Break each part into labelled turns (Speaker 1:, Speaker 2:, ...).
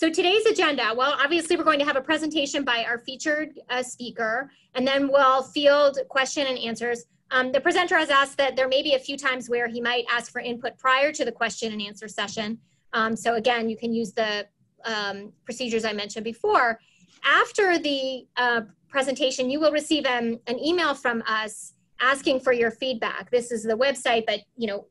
Speaker 1: So today's agenda, well, obviously we're going to have a presentation by our featured uh, speaker, and then we'll field question and answers. Um, the presenter has asked that there may be a few times where he might ask for input prior to the question and answer session. Um, so again, you can use the um, procedures I mentioned before. After the uh, presentation, you will receive an, an email from us asking for your feedback. This is the website, but you know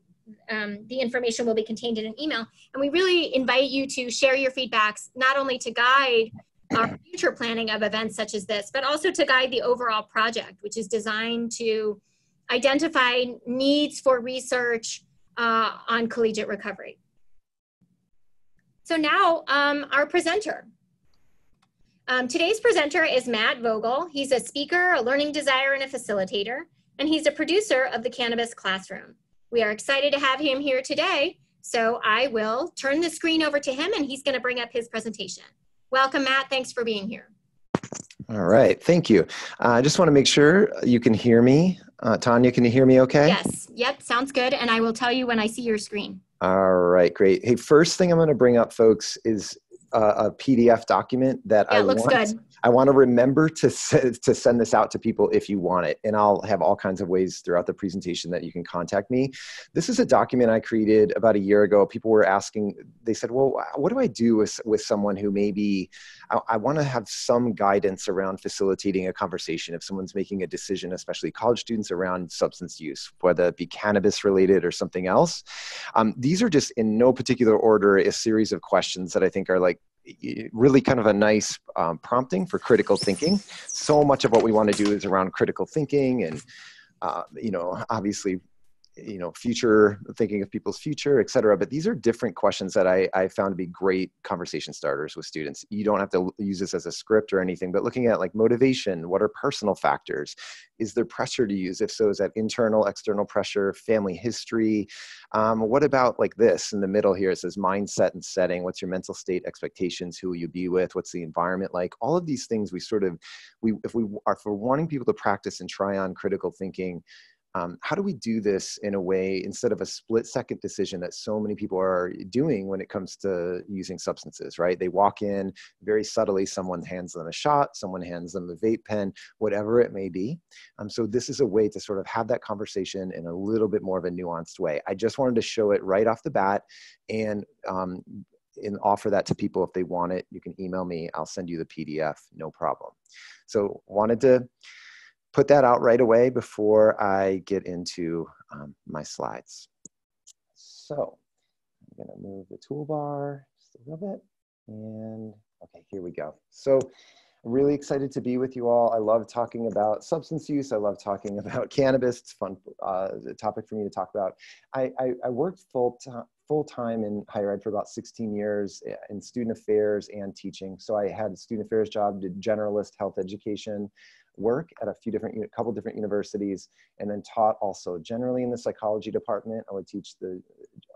Speaker 1: um, the information will be contained in an email. And we really invite you to share your feedbacks, not only to guide our future planning of events such as this, but also to guide the overall project, which is designed to identify needs for research uh, on collegiate recovery. So now um, our presenter. Um, today's presenter is Matt Vogel. He's a speaker, a learning desire, and a facilitator, and he's a producer of the Cannabis Classroom. We are excited to have him here today, so I will turn the screen over to him and he's gonna bring up his presentation. Welcome, Matt. Thanks for being here.
Speaker 2: All right, thank you. Uh, I just want to make sure you can hear me. Uh, Tanya, can you hear me okay?
Speaker 1: Yes, yep, sounds good. And I will tell you when I see your screen.
Speaker 2: All right, great. Hey, first thing I'm going to bring up, folks, is a PDF document that
Speaker 1: yeah,
Speaker 2: I
Speaker 1: looks
Speaker 2: want.
Speaker 1: Good.
Speaker 2: I want to remember to to send this out to people if you want it, and I'll have all kinds of ways throughout the presentation that you can contact me. This is a document I created about a year ago. People were asking. They said, "Well, what do I do with with someone who maybe I, I want to have some guidance around facilitating a conversation if someone's making a decision, especially college students around substance use, whether it be cannabis related or something else." Um, these are just in no particular order a series of questions that I think are like really kind of a nice um, prompting for critical thinking. So much of what we want to do is around critical thinking and, uh, you know, obviously you know future thinking of people's future et cetera. But these are different questions that I, I found to be great conversation starters with students. You don't have to use this as a script or anything but looking at like motivation what are personal factors? Is there pressure to use? If so is that internal external pressure family history? Um, what about like this in the middle here? It says mindset and setting. What's your mental state expectations? Who will you be with? What's the environment like? All of these things we sort of we if we are for wanting people to practice and try on critical thinking um, how do we do this in a way instead of a split second decision that so many people are doing when it comes to using substances right? They walk in very subtly someone hands them a shot someone hands them a vape pen whatever it may be. Um, so this is a way to sort of have that conversation in a little bit more of a nuanced way. I just wanted to show it right off the bat and um, and offer that to people if they want it. You can email me. I'll send you the pdf no problem. So wanted to put that out right away before I get into um, my slides. So I'm gonna move the toolbar just a little bit and okay, here we go. So I'm really excited to be with you all. I love talking about substance use. I love talking about cannabis. It's fun uh, topic for me to talk about. I, I, I worked full time full time in higher ed for about 16 years eh, in student affairs and teaching. So I had a student affairs job, did generalist health education, work at a few different, a couple different universities, and then taught also generally in the psychology department. I would teach the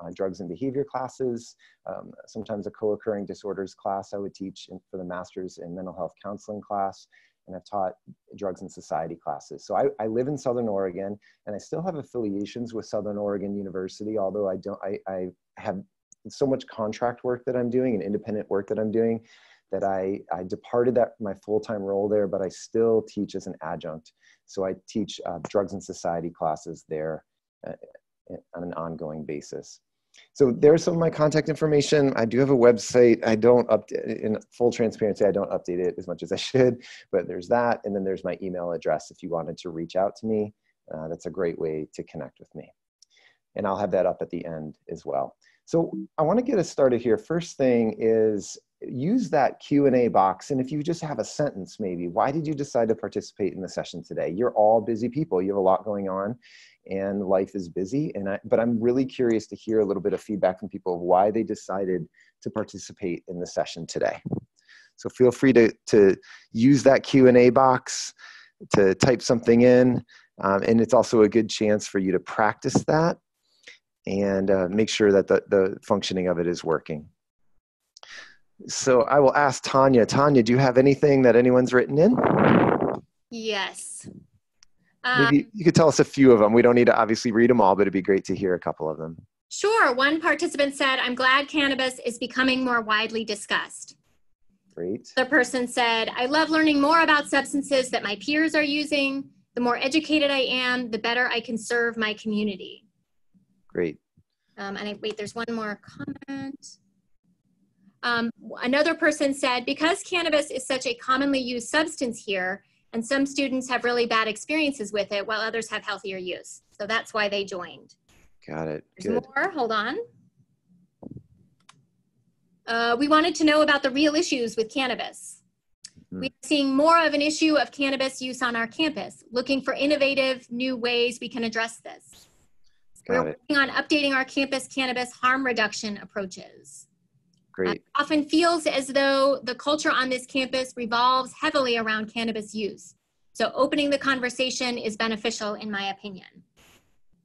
Speaker 2: uh, drugs and behavior classes, um, sometimes a co-occurring disorders class I would teach in, for the master's in mental health counseling class, and I've taught drugs and society classes. So I, I, live in Southern Oregon, and I still have affiliations with Southern Oregon University, although I don't, I, I have so much contract work that I'm doing and independent work that I'm doing that I, I departed that my full-time role there, but I still teach as an adjunct. So I teach uh, drugs and society classes there uh, on an ongoing basis. So there's some of my contact information. I do have a website. I don't update, in full transparency, I don't update it as much as I should, but there's that. And then there's my email address if you wanted to reach out to me. Uh, that's a great way to connect with me. And I'll have that up at the end as well. So I want to get us started here. First thing is use that q&a box and if you just have a sentence maybe why did you decide to participate in the session today? You're all busy people. You have a lot going on and life is busy and I, but i'm really curious to hear a little bit of feedback from people of why they decided to participate in the session today. So feel free to, to use that q&a box to type something in um, and it's also a good chance for you to practice that and uh, make sure that the, the functioning of it is working so I will ask Tanya. Tanya, do you have anything that anyone's written in?
Speaker 1: Yes.
Speaker 2: Maybe um, you could tell us a few of them. We don't need to obviously read them all, but it'd be great to hear a couple of them.
Speaker 1: Sure. One participant said, I'm glad cannabis is becoming more widely discussed.
Speaker 2: Great.
Speaker 1: The person said, I love learning more about substances that my peers are using. The more educated I am, the better I can serve my community.
Speaker 2: Great.
Speaker 1: Um, and I, wait, there's one more comment. Um, another person said, because cannabis is such a commonly used substance here, and some students have really bad experiences with it while others have healthier use. So that's why they joined.
Speaker 2: Got it.
Speaker 1: There's
Speaker 2: Good.
Speaker 1: more, hold on. Uh, we wanted to know about the real issues with cannabis.
Speaker 2: Mhm.
Speaker 1: We're seeing more of an issue of cannabis use on our campus, looking for innovative new ways we can address this. We're
Speaker 2: it.
Speaker 1: working on updating our campus cannabis harm reduction approaches.
Speaker 2: Great.
Speaker 1: It often feels as though the culture on this campus revolves heavily around cannabis use. So opening the conversation is beneficial in my opinion.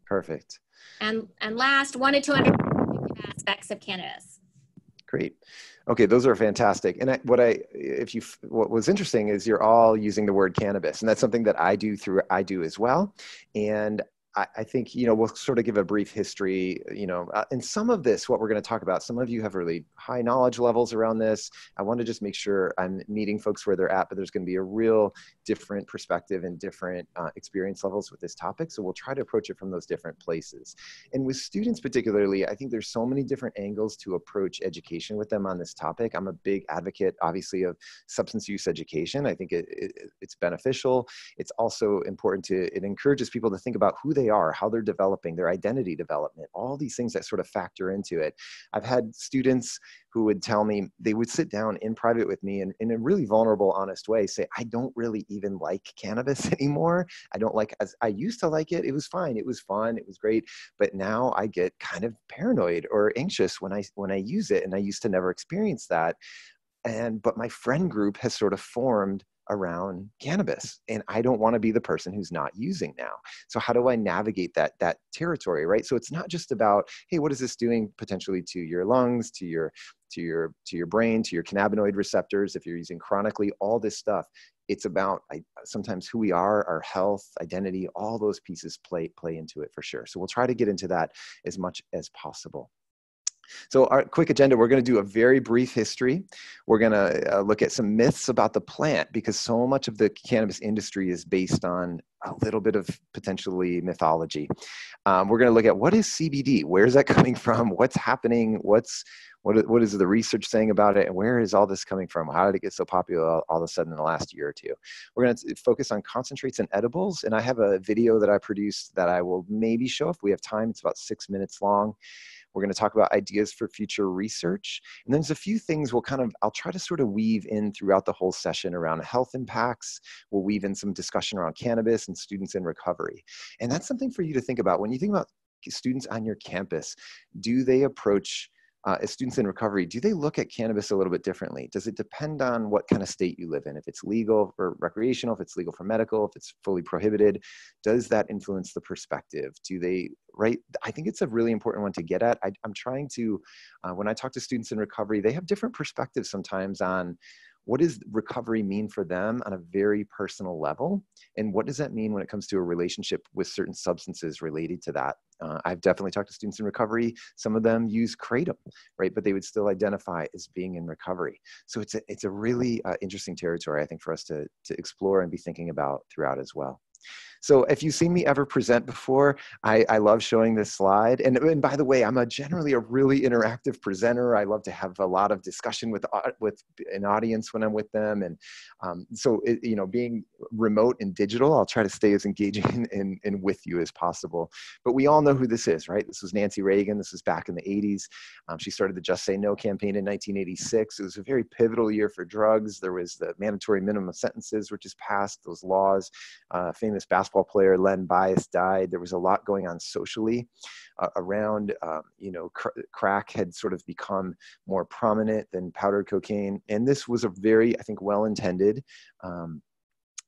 Speaker 2: Perfect.
Speaker 1: And, and last, wanted to understand the aspects of cannabis.
Speaker 2: Great. Okay, those are fantastic. And I, what I, if you, what was interesting is you're all using the word cannabis, and that's something that I do through, I do as well. And I, think, you know, we'll sort of give a brief history, you know, uh, and some of this, what we're going to talk about, some of you have really high knowledge levels around this. I want to just make sure I'm meeting folks where they're at, but there's going to be a real different perspective and different uh, experience levels with this topic. So we'll try to approach it from those different places. And with students particularly, I think there's so many different angles to approach education with them on this topic. I'm a big advocate, obviously, of substance use education. I think it, it, it's beneficial. It's also important to, it encourages people to think about who they are, how they're developing, their identity development, all these things that sort of factor into it. I've had students who would tell me they would sit down in private with me and in a really vulnerable, honest way say, I don't really even like cannabis anymore. I don't like as I used to like it. It was fine. It was fun. It was great. But now I get kind of paranoid or anxious when I when I use it. And I used to never experience that. And but my friend group has sort of formed around cannabis and i don't want to be the person who's not using now. So how do i navigate that that territory right? So it's not just about hey what is this doing potentially to your lungs to your to your to your brain to your cannabinoid receptors if you're using chronically all this stuff. It's about I, sometimes who we are our health identity all those pieces play play into it for sure. So we'll try to get into that as much as possible so our quick agenda, we're going to do a very brief history. We're going to uh, look at some myths about the plant because so much of the cannabis industry is based on a little bit of potentially mythology. Um, we're going to look at what is CBD? Where's that coming from? What's happening? What's what, what is the research saying about it? And where is all this coming from? How did it get so popular all, all of a sudden in the last year or two? We're going to focus on concentrates and edibles. And I have a video that I produced that I will maybe show if we have time. It's about six minutes long. We're going to talk about ideas for future research. And there's a few things we'll kind of, I'll try to sort of weave in throughout the whole session around health impacts. We'll weave in some discussion around cannabis and students in recovery. And that's something for you to think about. When you think about students on your campus, do they approach uh, as students in recovery, do they look at cannabis a little bit differently? Does it depend on what kind of state you live in? If it's legal for recreational, if it's legal for medical, if it's fully prohibited, does that influence the perspective? Do they, right? I think it's a really important one to get at. I, am trying to, uh, when I talk to students in recovery, they have different perspectives sometimes on what does recovery mean for them on a very personal level? And what does that mean when it comes to a relationship with certain substances related to that? Uh, i've definitely talked to students in recovery. Some of them use kratom right? But they would still identify as being in recovery. So it's a, it's a really uh, interesting territory i think for us to, to explore and be thinking about throughout as well so if you've seen me ever present before, I, I love showing this slide. And, and by the way, I'm a generally a really interactive presenter. I love to have a lot of discussion with, uh, with an audience when I'm with them. And um, so, it, you know, being remote and digital, I'll try to stay as engaging and, and with you as possible. But we all know who this is, right? This was Nancy Reagan. This was back in the 80s. Um, she started the Just Say No campaign in 1986. It was a very pivotal year for drugs. There was the mandatory minimum sentences, which is passed, those laws. Uh, famous basketball player Len Bias died. There was a lot going on socially uh, around, um, you know, cr- crack had sort of become more prominent than powdered cocaine. And this was a very, I think, well intended. Um,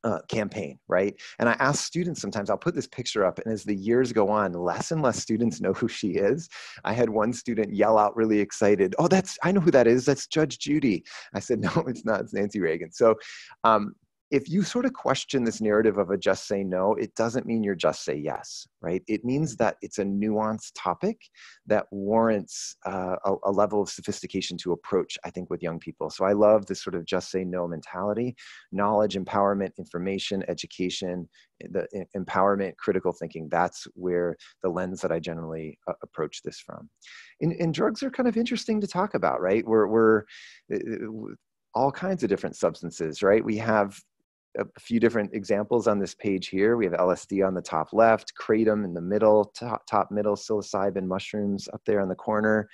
Speaker 2: uh, campaign, right? And I ask students sometimes, I'll put this picture up, and as the years go on, less and less students know who she is. I had one student yell out really excited, Oh, that's, I know who that is. That's Judge Judy. I said, No, it's not. It's Nancy Reagan. So, um, if you sort of question this narrative of a just say no, it doesn't mean you're just say yes, right? It means that it's a nuanced topic that warrants uh, a, a, level of sophistication to approach, I think, with young people. So I love this sort of just say no mentality knowledge, empowerment, information, education, the empowerment, critical thinking. That's where the lens that I generally uh, approach this from. And, and, drugs are kind of interesting to talk about, right? We're, we're all kinds of different substances, right? We have a few different examples on this page here. We have LSD on the top left, kratom in the middle, top, top middle, psilocybin mushrooms up there in the corner,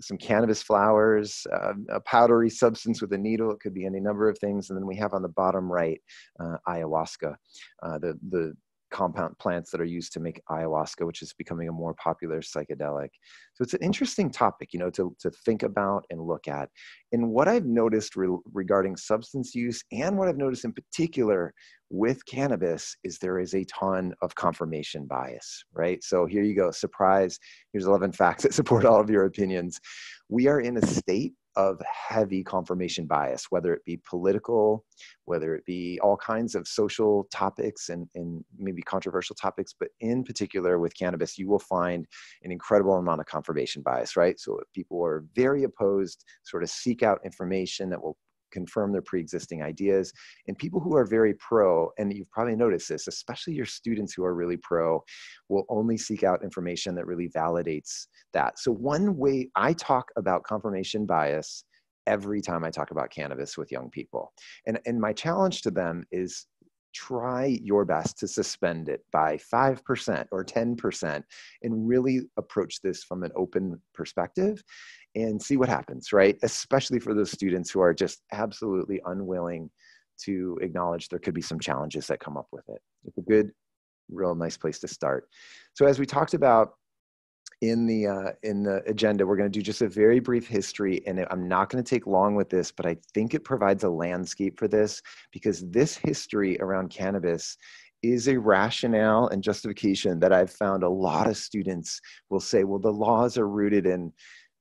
Speaker 2: some cannabis flowers, uh, a powdery substance with a needle. It could be any number of things. And then we have on the bottom right, uh, ayahuasca, uh, the, the compound plants that are used to make ayahuasca, which is becoming a more popular psychedelic. So it's an interesting topic, you know, to, to think about and look at. And what I've noticed re- regarding substance use and what I've noticed in particular with cannabis is there is a ton of confirmation bias, right? So here you go, surprise. Here's 11 facts that support all of your opinions. We are in a state of heavy confirmation bias, whether it be political, whether it be all kinds of social topics and, and maybe controversial topics, but in particular with cannabis, you will find an incredible amount of confirmation bias, right? So people are very opposed, sort of seek out information that will confirm their pre-existing ideas. And people who are very pro and you've probably noticed this especially your students who are really pro will only seek out information that really validates that. So one way i talk about confirmation bias every time i talk about cannabis with young people. And and my challenge to them is try your best to suspend it by 5% or 10% and really approach this from an open perspective and see what happens, right? Especially for those students who are just absolutely unwilling to acknowledge there could be some challenges that come up with it. It's a good, real nice place to start. So as we talked about in the uh, in the agenda, we're going to do just a very brief history, and I'm not going to take long with this, but I think it provides a landscape for this because this history around cannabis is a rationale and justification that I've found a lot of students will say, well, the laws are rooted in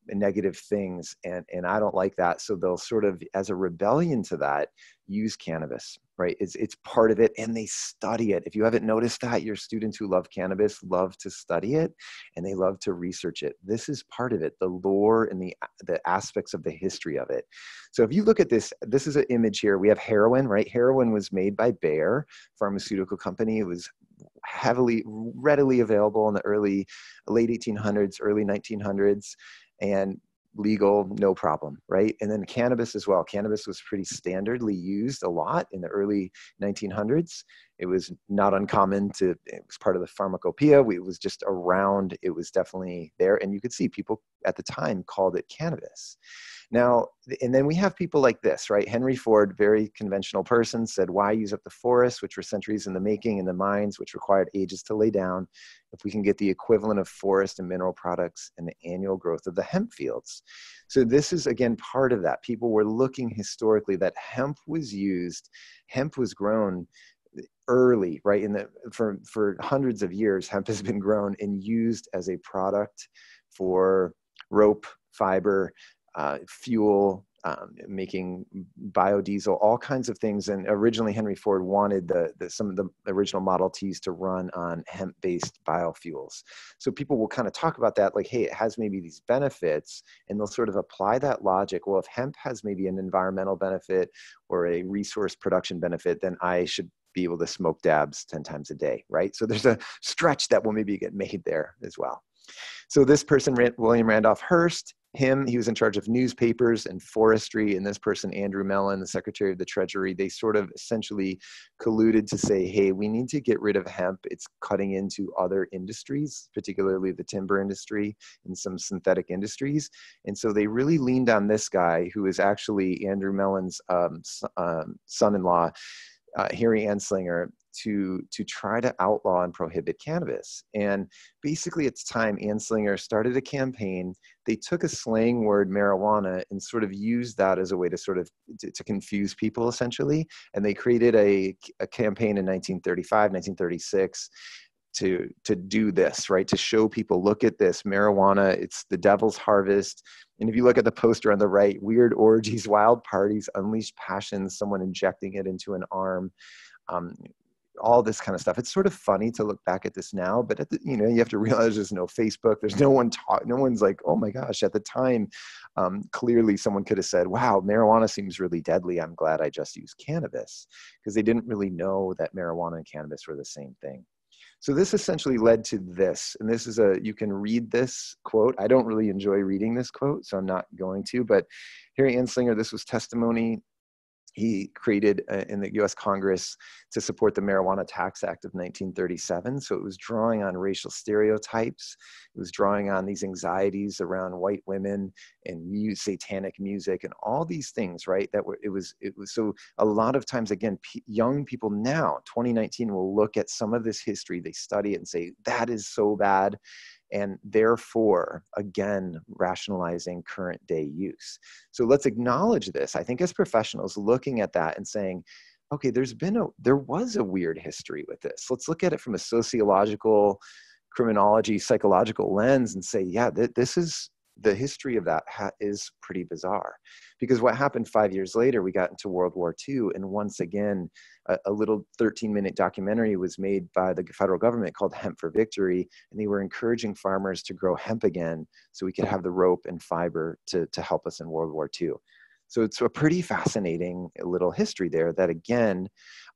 Speaker 2: negative things and and i don't like that. So they'll sort of as a rebellion to that use cannabis right? It's it's part of it and they study it. If you haven't noticed that your students who love cannabis love to study it and they love to research it. This is part of it the lore and the the aspects of the history of it. So if you look at this this is an image here. We have heroin right? Heroin was made by bayer pharmaceutical company. It was heavily readily available in the early late 1800s early 1900s and legal, no problem, right? And then cannabis as well. Cannabis was pretty standardly used a lot in the early 1900s. It was not uncommon to, it was part of the pharmacopoeia. It was just around, it was definitely there. And you could see people at the time called it cannabis. Now, and then we have people like this, right? Henry Ford, very conventional person, said, Why use up the forests, which were centuries in the making, and the mines, which required ages to lay down, if we can get the equivalent of forest and mineral products and the annual growth of the hemp fields? So, this is again part of that. People were looking historically that hemp was used, hemp was grown early right in the for for hundreds of years hemp has been grown and used as a product for rope fiber uh, fuel, um, making biodiesel, all kinds of things. And originally, Henry Ford wanted the, the, some of the original Model Ts to run on hemp-based biofuels. So people will kind of talk about that, like, hey, it has maybe these benefits, and they'll sort of apply that logic. Well, if hemp has maybe an environmental benefit or a resource production benefit, then I should be able to smoke dabs 10 times a day, right? So there's a stretch that will maybe get made there as well. So this person, William Randolph Hearst, him, he was in charge of newspapers and forestry, and this person, Andrew Mellon, the Secretary of the Treasury, they sort of essentially colluded to say, hey, we need to get rid of hemp. It's cutting into other industries, particularly the timber industry and some synthetic industries. And so they really leaned on this guy, who is actually Andrew Mellon's um, um, son in law, uh, Harry Anslinger, to to try to outlaw and prohibit cannabis. And basically, the time, Anslinger started a campaign. They took a slang word, marijuana, and sort of used that as a way to sort of to, to confuse people, essentially. And they created a, a campaign in 1935, 1936 to to do this right to show people look at this marijuana it's the devil's harvest and if you look at the poster on the right weird orgies wild parties unleashed passions someone injecting it into an arm um, all this kind of stuff. It's sort of funny to look back at this now, but the, you know, you have to realize there's no Facebook. There's no one talk. No one's like, oh my gosh. At the time, um, clearly someone could have said, "Wow, marijuana seems really deadly. I'm glad I just used cannabis," because they didn't really know that marijuana and cannabis were the same thing. So this essentially led to this, and this is a you can read this quote. I don't really enjoy reading this quote, so I'm not going to. But Harry Anslinger, this was testimony he created uh, in the US Congress to support the Marijuana Tax Act of 1937. So it was drawing on racial stereotypes, it was drawing on these anxieties around white women and mu- satanic music and all these things, right? That were, it was, it was so a lot of times, again, p- young people now, 2019, will look at some of this history, they study it and say, that is so bad and therefore, again, rationalizing current day use. So let's acknowledge this. I think as professionals, looking at that and saying, okay, there's been a, there was a weird history with this. Let's look at it from a sociological, criminology, psychological lens and say, yeah, th- this is the history of that ha- is pretty bizarre. Because what happened five years later we got into world war ii and once again a, a, little 13 minute documentary was made by the federal government called hemp for victory and they were encouraging farmers to grow hemp again so we could have the rope and fiber to, to help us in world war ii so it's a pretty fascinating little history there that, again,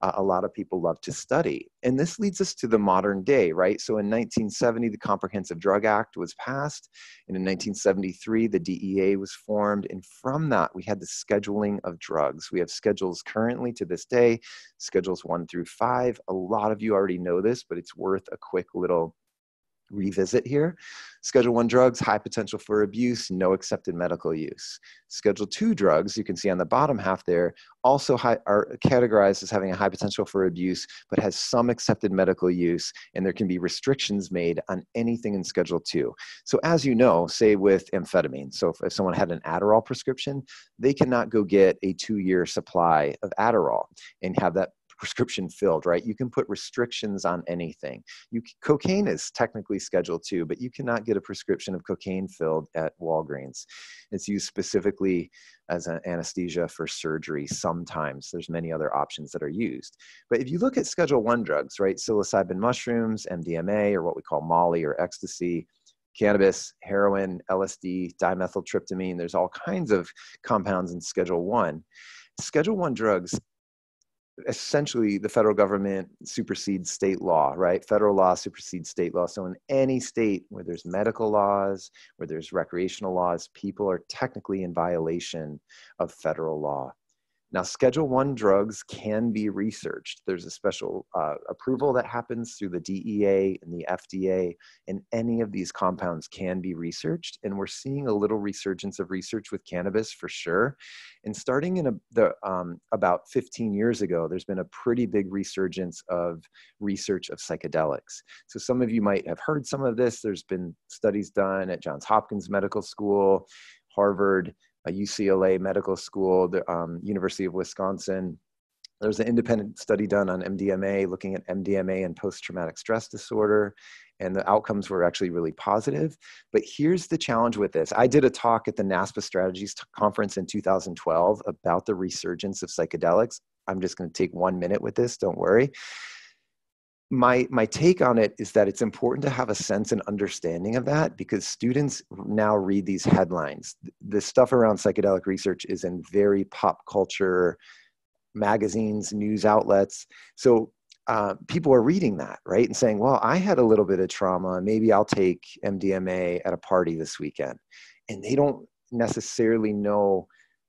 Speaker 2: uh, a lot of people love to study. And this leads us to the modern day, right? So in 1970, the Comprehensive Drug Act was passed. And in 1973, the DEA was formed. And from that, we had the scheduling of drugs. We have schedules currently to this day, schedules one through five. A lot of you already know this, but it's worth a quick little revisit here. Schedule one drugs, high potential for abuse, no accepted medical use. Schedule two drugs, you can see on the bottom half there, also high, are categorized as having a high potential for abuse, but has some accepted medical use, and there can be restrictions made on anything in Schedule two. So as you know, say with amphetamine, so if, if someone had an Adderall prescription, they cannot go get a two-year supply of Adderall and have that prescription filled, right? You can put restrictions on anything. You, cocaine is technically Schedule two, but you cannot get a prescription of cocaine filled at Walgreens. It's used specifically as an anesthesia for surgery sometimes. There's many other options that are used. But if you look at Schedule one drugs, right, psilocybin mushrooms, MDMA, or what we call Molly or ecstasy, cannabis, heroin, LSD, dimethyltryptamine. There's all kinds of compounds in Schedule One. Schedule One drugs essentially the federal government supersedes state law, right? Federal law supersedes state law. So in any state where there's medical laws, where there's recreational laws, people are technically in violation of federal law. Now, Schedule One drugs can be researched. There's a special uh, approval that happens through the DEA and the FDA, and any of these compounds can be researched. And we're seeing a little resurgence of research with cannabis for sure. And starting in a, the, um, about 15 years ago, there's been a pretty big resurgence of research of psychedelics. So some of you might have heard some of this. There's been studies done at Johns Hopkins Medical School, Harvard, UCLA Medical School, the um, University of Wisconsin. There's an independent study done on MDMA looking at MDMA and post traumatic stress disorder, and the outcomes were actually really positive. But here's the challenge with this I did a talk at the NASPA Strategies Conference in 2012 about the resurgence of psychedelics. I'm just going to take one minute with this, don't worry my my take on it is that it's important to have a sense and understanding of that because students now read these headlines. The stuff around psychedelic research is in very pop culture magazines news outlets. So uh, people are reading that right and saying well i had a little bit of trauma. Maybe i'll take mdma at a party this weekend. And they don't necessarily know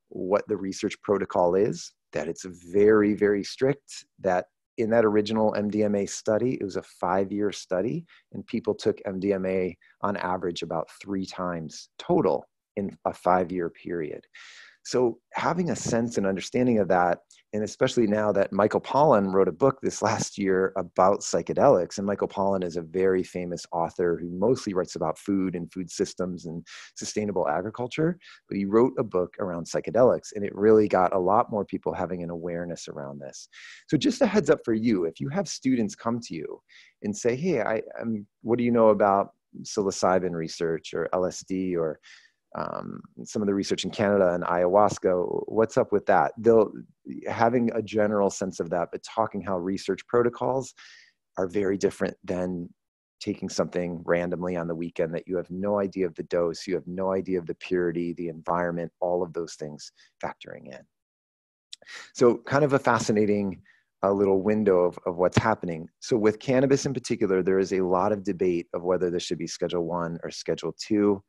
Speaker 2: what the research protocol is that it's very very strict that in that original MDMA study, it was a five year study, and people took MDMA on average about three times total in a five year period. So having a sense and understanding of that, and especially now that Michael Pollan wrote a book this last year about psychedelics, and Michael Pollan is a very famous author who mostly writes about food and food systems and sustainable agriculture, but he wrote a book around psychedelics, and it really got a lot more people having an awareness around this. So just a heads up for you, if you have students come to you and say, "Hey, I, I'm, what do you know about psilocybin research or LSD or um, some of the research in Canada and ayahuasca. What's up with that? They'll having a general sense of that, but talking how research protocols are very different than taking something randomly on the weekend that you have no idea of the dose, you have no idea of the purity, the environment, all of those things factoring in. So, kind of a fascinating a little window of, of what's happening. So with cannabis in particular, there is a lot of debate of whether this should be Schedule One or Schedule Two.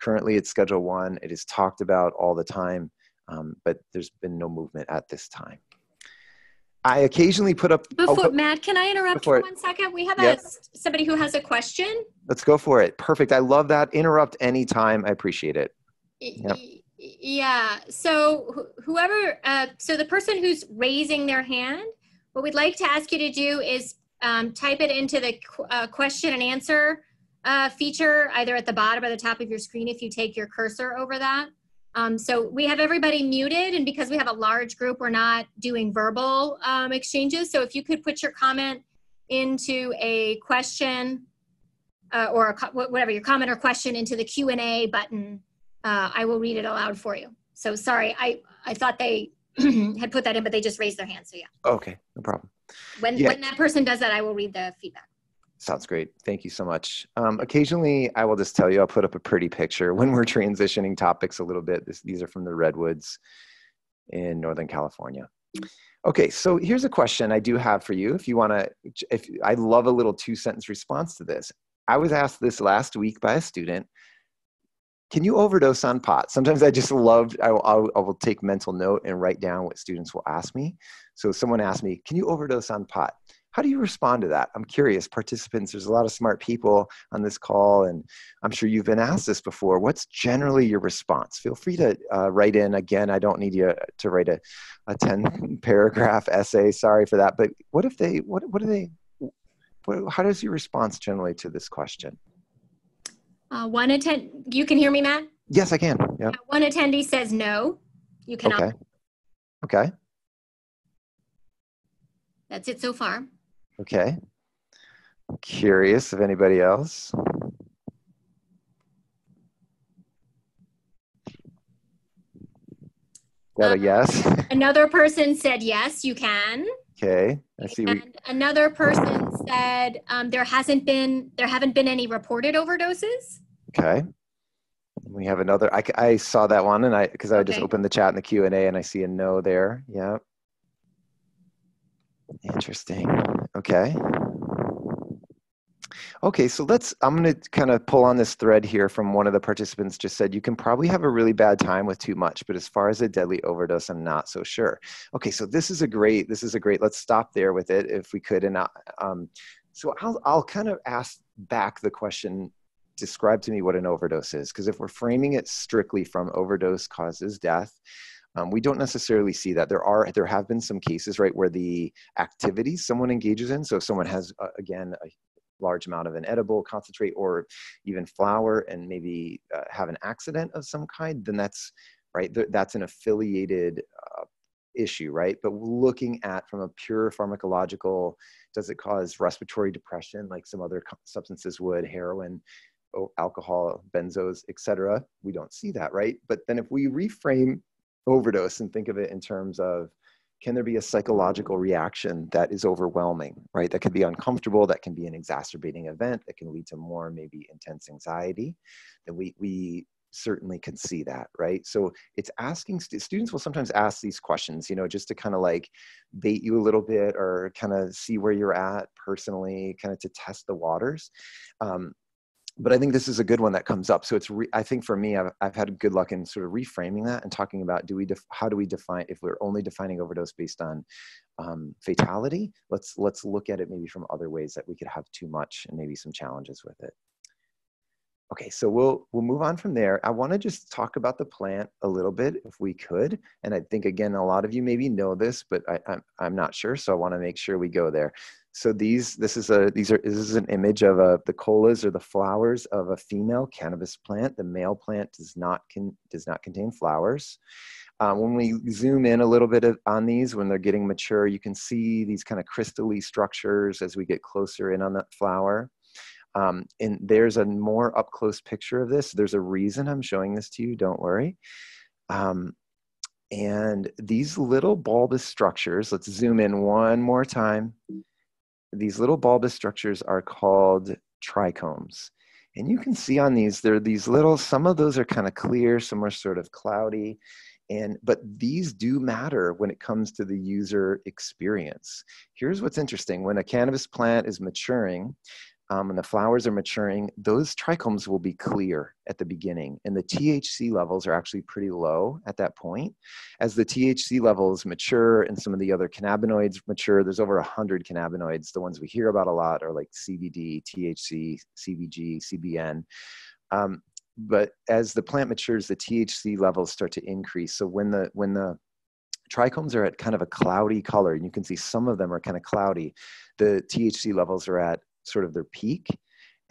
Speaker 2: Currently, it's Schedule One. It is talked about all the time, um, but there's been no movement at this time. I occasionally put up.
Speaker 1: Before oh, Matt, can I interrupt for one second? We have yep. a, somebody who has a question.
Speaker 2: Let's go for it. Perfect. I love that. Interrupt anytime. I appreciate it. Yep.
Speaker 1: Yeah. So whoever, uh, so the person who's raising their hand, what we'd like to ask you to do is um, type it into the uh, question and answer uh, feature either at the bottom or the top of your screen if you take your cursor over that. Um, so we have everybody muted and because we have a large group, we're not doing verbal um, exchanges. So if you could put your comment into a question uh, or a, whatever, your comment or question into the Q&A button, uh, I will read it aloud for you. So sorry, I, I thought they had put that in, but they just raised their hand. So yeah.
Speaker 2: Okay, no problem.
Speaker 1: When, yeah. when that person does that, I will read the feedback.
Speaker 2: Sounds great. Thank you so much. Um, occasionally, I will just tell you, I'll put up a pretty picture when we're transitioning topics a little bit. This, these are from the Redwoods in Northern California. Okay, so here's a question I do have for you. If you want to, if I love a little two sentence response to this. I was asked this last week by a student. Can you overdose on pot? Sometimes I just love, I I will take mental note and write down what students will ask me. So someone asked me, can you overdose on pot? How do you respond to that? I'm curious, participants, there's a lot of smart people on this call, and I'm sure you've been asked this before. What's generally your response? Feel free to uh, write in. Again, I don't need you to write a, a 10 paragraph essay. Sorry for that. But what if they, what, what do they, what, how does your response generally to this question?
Speaker 1: Uh, one attend, you can hear me, Matt?
Speaker 2: Yes, I can. Yeah. Uh,
Speaker 1: one attendee says no. You cannot.
Speaker 2: Okay. Okay.
Speaker 1: That's it so far.
Speaker 2: Okay. I'm curious if anybody else. Got a um, yes?
Speaker 1: another person said yes, you can.
Speaker 2: Okay, I see.
Speaker 1: And we... another person said um, there hasn't been there haven't been any reported overdoses.
Speaker 2: Okay. We have another. I, I saw that one, and I because I okay. just opened the chat in the Q and A, and I see a no there. Yeah. Interesting. Okay. Okay, so let's, I'm going to kind of pull on this thread here from one of the participants just said, you can probably have a really bad time with too much, but as far as a deadly overdose, I'm not so sure. Okay, so this is a great, this is a great, let's stop there with it if we could. And um, so I'll, I'll kind of ask back the question, describe to me what an overdose is. Because if we're framing it strictly from overdose causes death, um, we don't necessarily see that. There are there have been some cases right where the activities someone engages in. So if someone has uh, again a large amount of an edible concentrate or even flower and maybe uh, have an accident of some kind, then that's right. Th- that's an affiliated uh, issue, right? But looking at from a pure pharmacological, does it cause respiratory depression like some other substances would, heroin, alcohol, benzos, etc. We don't see that, right? But then if we reframe overdose and think of it in terms of can there be a psychological reaction that is overwhelming right? That could be uncomfortable that can be an exacerbating event that can lead to more maybe intense anxiety then we we certainly can see that right? So it's asking st- students will sometimes ask these questions you know just to kind of like bait you a little bit or kind of see where you're at personally kind of to test the waters. Um, but I think this is a good one that comes up. So it's, re- I think for me, I've, I've had good luck in sort of reframing that and talking about do we, def- how do we define, if we're only defining overdose based on um, fatality, let's, let's look at it maybe from other ways that we could have too much and maybe some challenges with it. Okay, so we'll we'll move on from there. I want to just talk about the plant a little bit, if we could. And I think again, a lot of you maybe know this, but I, I'm I'm not sure, so I want to make sure we go there. So these this is a these are this is an image of a the colas or the flowers of a female cannabis plant. The male plant does not can does not contain flowers. Uh, when we zoom in a little bit of, on these, when they're getting mature, you can see these kind of crystally structures as we get closer in on that flower. Um, and there's a more up close picture of this. There's a reason I'm showing this to you, don't worry. Um, and these little bulbous structures, let's zoom in one more time. These little bulbous structures are called trichomes. And you can see on these, there are these little, some of those are kind of clear, some are sort of cloudy. And, but these do matter when it comes to the user experience. Here's what's interesting. When a cannabis plant is maturing, um, and the flowers are maturing, those trichomes will be clear at the beginning. And the THC levels are actually pretty low at that point. As the THC levels mature and some of the other cannabinoids mature, there's over 100 cannabinoids. The ones we hear about a lot are like CBD, THC, CBG, CBN. Um, but as the plant matures, the THC levels start to increase. So when the, when the trichomes are at kind of a cloudy color, and you can see some of them are kind of cloudy, the THC levels are at sort of their peak.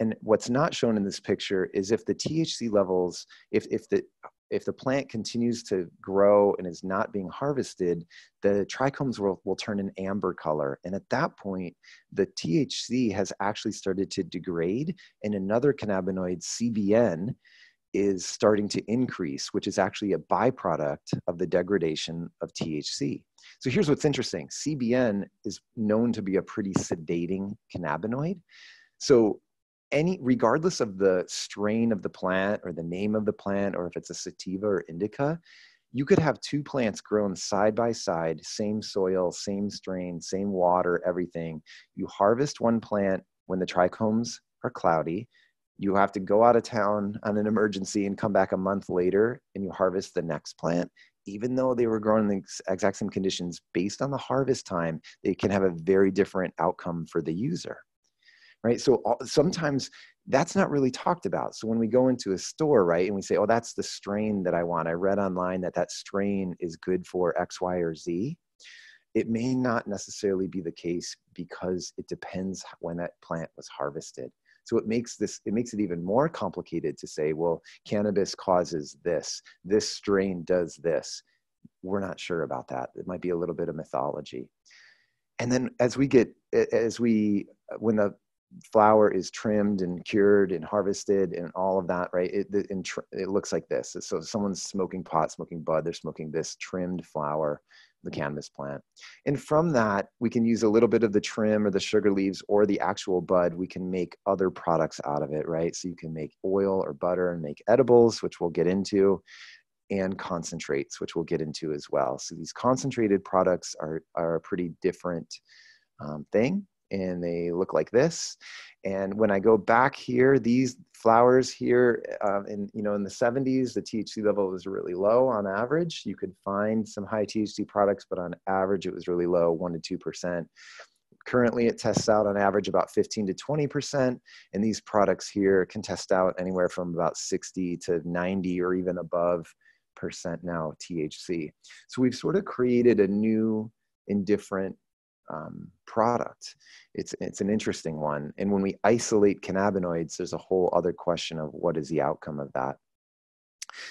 Speaker 2: And what's not shown in this picture is if the THC levels, if, if the if the plant continues to grow and is not being harvested, the trichomes will, will turn an amber color. And at that point, the THC has actually started to degrade, and another cannabinoid, CBN, is starting to increase, which is actually a byproduct of the degradation of THC. So here's what's interesting CBN is known to be a pretty sedating cannabinoid. So any regardless of the strain of the plant or the name of the plant or if it's a sativa or indica you could have two plants grown side by side same soil same strain same water everything you harvest one plant when the trichomes are cloudy you have to go out of town on an emergency and come back a month later and you harvest the next plant even though they were grown in the exact same conditions, based on the harvest time, they can have a very different outcome for the user. Right. So sometimes that's not really talked about. So when we go into a store, right, and we say, oh, that's the strain that I want, I read online that that strain is good for X, Y, or Z. It may not necessarily be the case because it depends when that plant was harvested. So it makes this it makes it even more complicated to say, well, cannabis causes this, this strain does this. We're not sure about that. It might be a little bit of mythology. And then as we get as we when the flower is trimmed and cured and harvested and all of that, right? It, it, it looks like this. So someone's smoking pot, smoking bud, they're smoking this trimmed flower the cannabis plant. And from that, we can use a little bit of the trim or the sugar leaves or the actual bud. We can make other products out of it, right? So you can make oil or butter and make edibles, which we'll get into, and concentrates, which we'll get into as well. So these concentrated products are, are a pretty different um, thing and they look like this. And when I go back here, these flowers here, uh, in you know, in the 70s, the THC level was really low on average. You could find some high THC products, but on average, it was really low, one to two percent. Currently, it tests out on average about 15 to 20 percent, and these products here can test out anywhere from about 60 to 90 or even above percent now THC. So we've sort of created a new and different um, product. It's, it's an interesting one. And when we isolate cannabinoids, there's a whole other question of what is the outcome of that.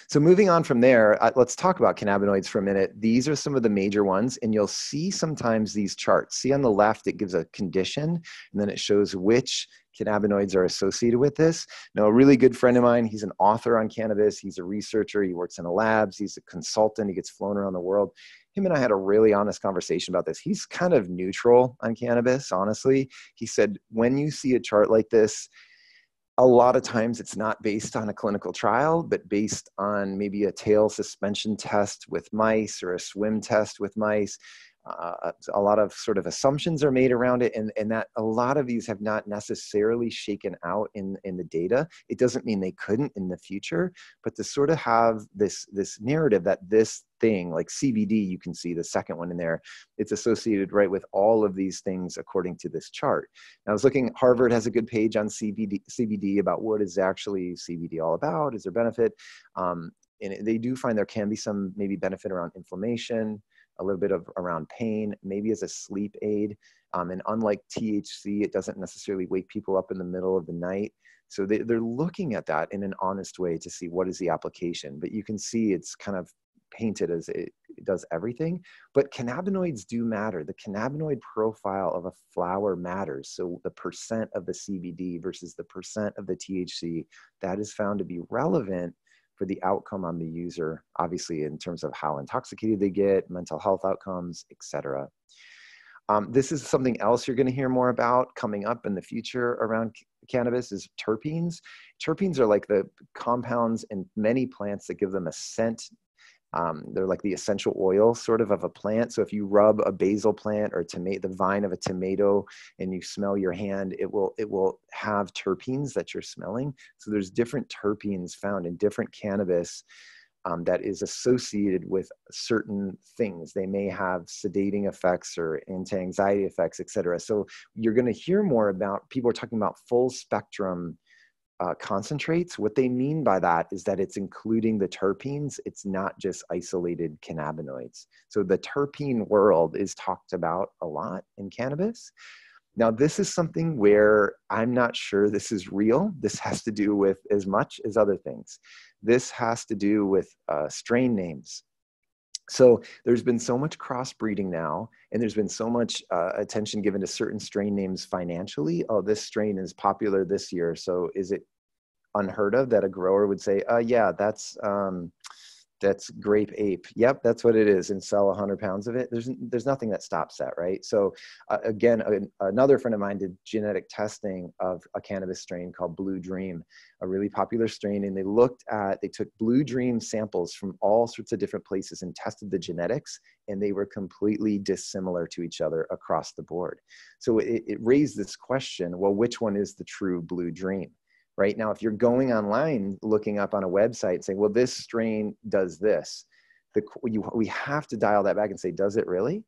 Speaker 2: So moving on from there, uh, let's talk about cannabinoids for a minute. These are some of the major ones, and you'll see sometimes these charts. See on the left, it gives a condition, and then it shows which cannabinoids are associated with this. Now, a really good friend of mine, he's an author on cannabis. He's a researcher. He works in the labs. He's a consultant. He gets flown around the world him and I had a really honest conversation about this. He's kind of neutral on cannabis, honestly. He said, when you see a chart like this, a lot of times it's not based on a clinical trial, but based on maybe a tail suspension test with mice or a swim test with mice. Uh, a lot of sort of assumptions are made around it and, and that a lot of these have not necessarily shaken out in, in the data. It doesn't mean they couldn't in the future but to sort of have this this narrative that this thing like cbd you can see the second one in there it's associated right with all of these things according to this chart. Now i was looking harvard has a good page on cbd cbd about what is actually cbd all about is there benefit? Um, and they do find there can be some maybe benefit around inflammation a little bit of around pain, maybe as a sleep aid. Um, and unlike THC, it doesn't necessarily wake people up in the middle of the night. So they, they're looking at that in an honest way to see what is the application. But you can see it's kind of painted as it, it does everything. But cannabinoids do matter. The cannabinoid profile of a flower matters. So the percent of the CBD versus the percent of the THC, that is found to be relevant for the outcome on the user, obviously in terms of how intoxicated they get, mental health outcomes, etc. Um, this is something else you're going to hear more about coming up in the future around cannabis is terpenes. Terpenes are like the compounds in many plants that give them a scent um, they're like the essential oil sort of of a plant. So if you rub a basil plant or tomato, the vine of a tomato, and you smell your hand, it will it will have terpenes that you're smelling. So there's different terpenes found in different cannabis um, that is associated with certain things. They may have sedating effects or anti-anxiety effects, etc. So you're going to hear more about people are talking about full spectrum uh, concentrates, what they mean by that is that it's including the terpenes. It's not just isolated cannabinoids. So the terpene world is talked about a lot in cannabis. Now, this is something where I'm not sure this is real. This has to do with as much as other things. This has to do with uh, strain names. So there's been so much crossbreeding now, and there's been so much uh, attention given to certain strain names financially. Oh, this strain is popular this year, so is it unheard of that a grower would say, uh, "Yeah, that's um, that's grape ape. Yep that's what it is and sell 100 pounds of it. There's there's nothing that stops that right? So uh, again a, another friend of mine did genetic testing of a cannabis strain called blue dream a really popular strain and they looked at they took blue dream samples from all sorts of different places and tested the genetics and they were completely dissimilar to each other across the board. So it, it raised this question well which one is the true blue dream right? Now if you're going online looking up on a website saying well this strain does this the, you, we have to dial that back and say does it really?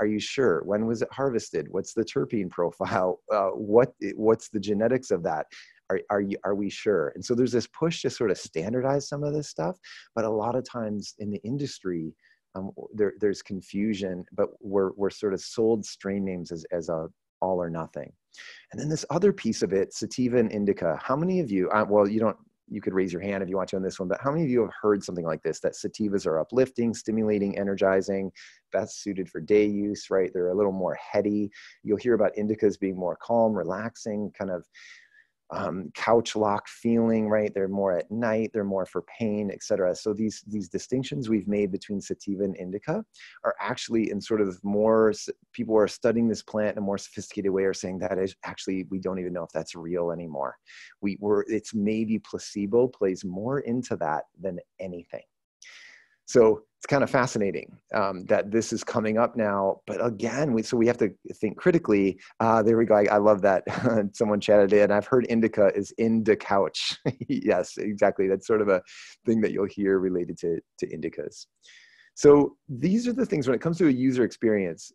Speaker 2: Are you sure? When was it harvested? What's the terpene profile? Uh, what what's the genetics of that? Are, are, you, are we sure? And so there's this push to sort of standardize some of this stuff but a lot of times in the industry um, there, there's confusion but we're, we're sort of sold strain names as, as a all or nothing and then this other piece of it, sativa and indica. How many of you, uh, well, you don't, you could raise your hand if you want to on this one, but how many of you have heard something like this, that sativas are uplifting, stimulating, energizing, best suited for day use, right? They're a little more heady. You'll hear about indicas being more calm, relaxing, kind of um, couch lock feeling, right? They're more at night, they're more for pain, etc. So these these distinctions we've made between sativa and indica are actually in sort of more people who are studying this plant in a more sophisticated way are saying that is actually we don't even know if that's real anymore. We were it's maybe placebo plays more into that than anything. So it's kind of fascinating um, that this is coming up now. But again, we, so we have to think critically. Uh, there we go. I, I love that. Someone chatted in. I've heard indica is in the couch. yes, exactly. That's sort of a thing that you'll hear related to, to indicas. So these are the things when it comes to a user experience.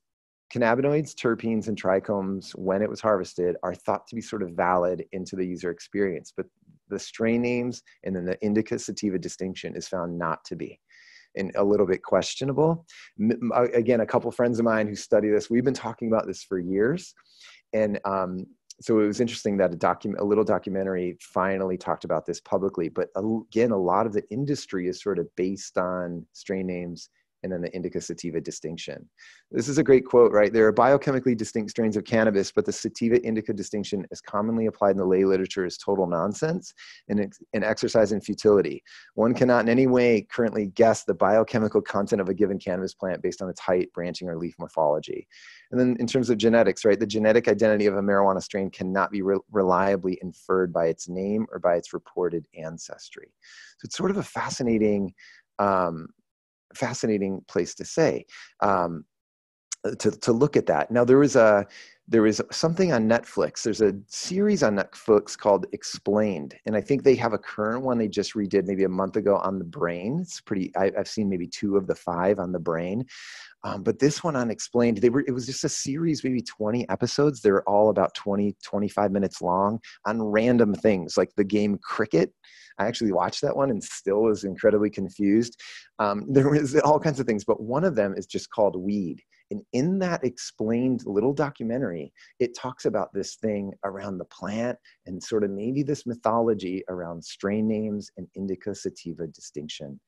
Speaker 2: Cannabinoids, terpenes, and trichomes, when it was harvested, are thought to be sort of valid into the user experience. But the strain names and then the indica sativa distinction is found not to be and a little bit questionable. Again, a couple friends of mine who study this, we've been talking about this for years. And um, so it was interesting that a document, a little documentary finally talked about this publicly. But again, a lot of the industry is sort of based on strain names and then the indica sativa distinction. This is a great quote, right? There are biochemically distinct strains of cannabis, but the sativa indica distinction is commonly applied in the lay literature is total nonsense and an exercise in futility. One cannot in any way currently guess the biochemical content of a given cannabis plant based on its height, branching, or leaf morphology. And then in terms of genetics, right, the genetic identity of a marijuana strain cannot be re reliably inferred by its name or by its reported ancestry. So it's sort of a fascinating um, fascinating place to say. Um, to, to look at that. Now there is a there is something on Netflix. There's a series on Netflix called Explained, and I think they have a current one they just redid maybe a month ago on the brain. It's pretty. I, have seen maybe two of the five on the brain, um, but this one on Explained, they were. It was just a series, maybe 20 episodes. They're all about 20, 25 minutes long on random things like the game cricket. I actually watched that one and still was incredibly confused. Um, there was all kinds of things, but one of them is just called weed and in that explained little documentary, it talks about this thing around the plant and sort of maybe this mythology around strain names and indica sativa distinction.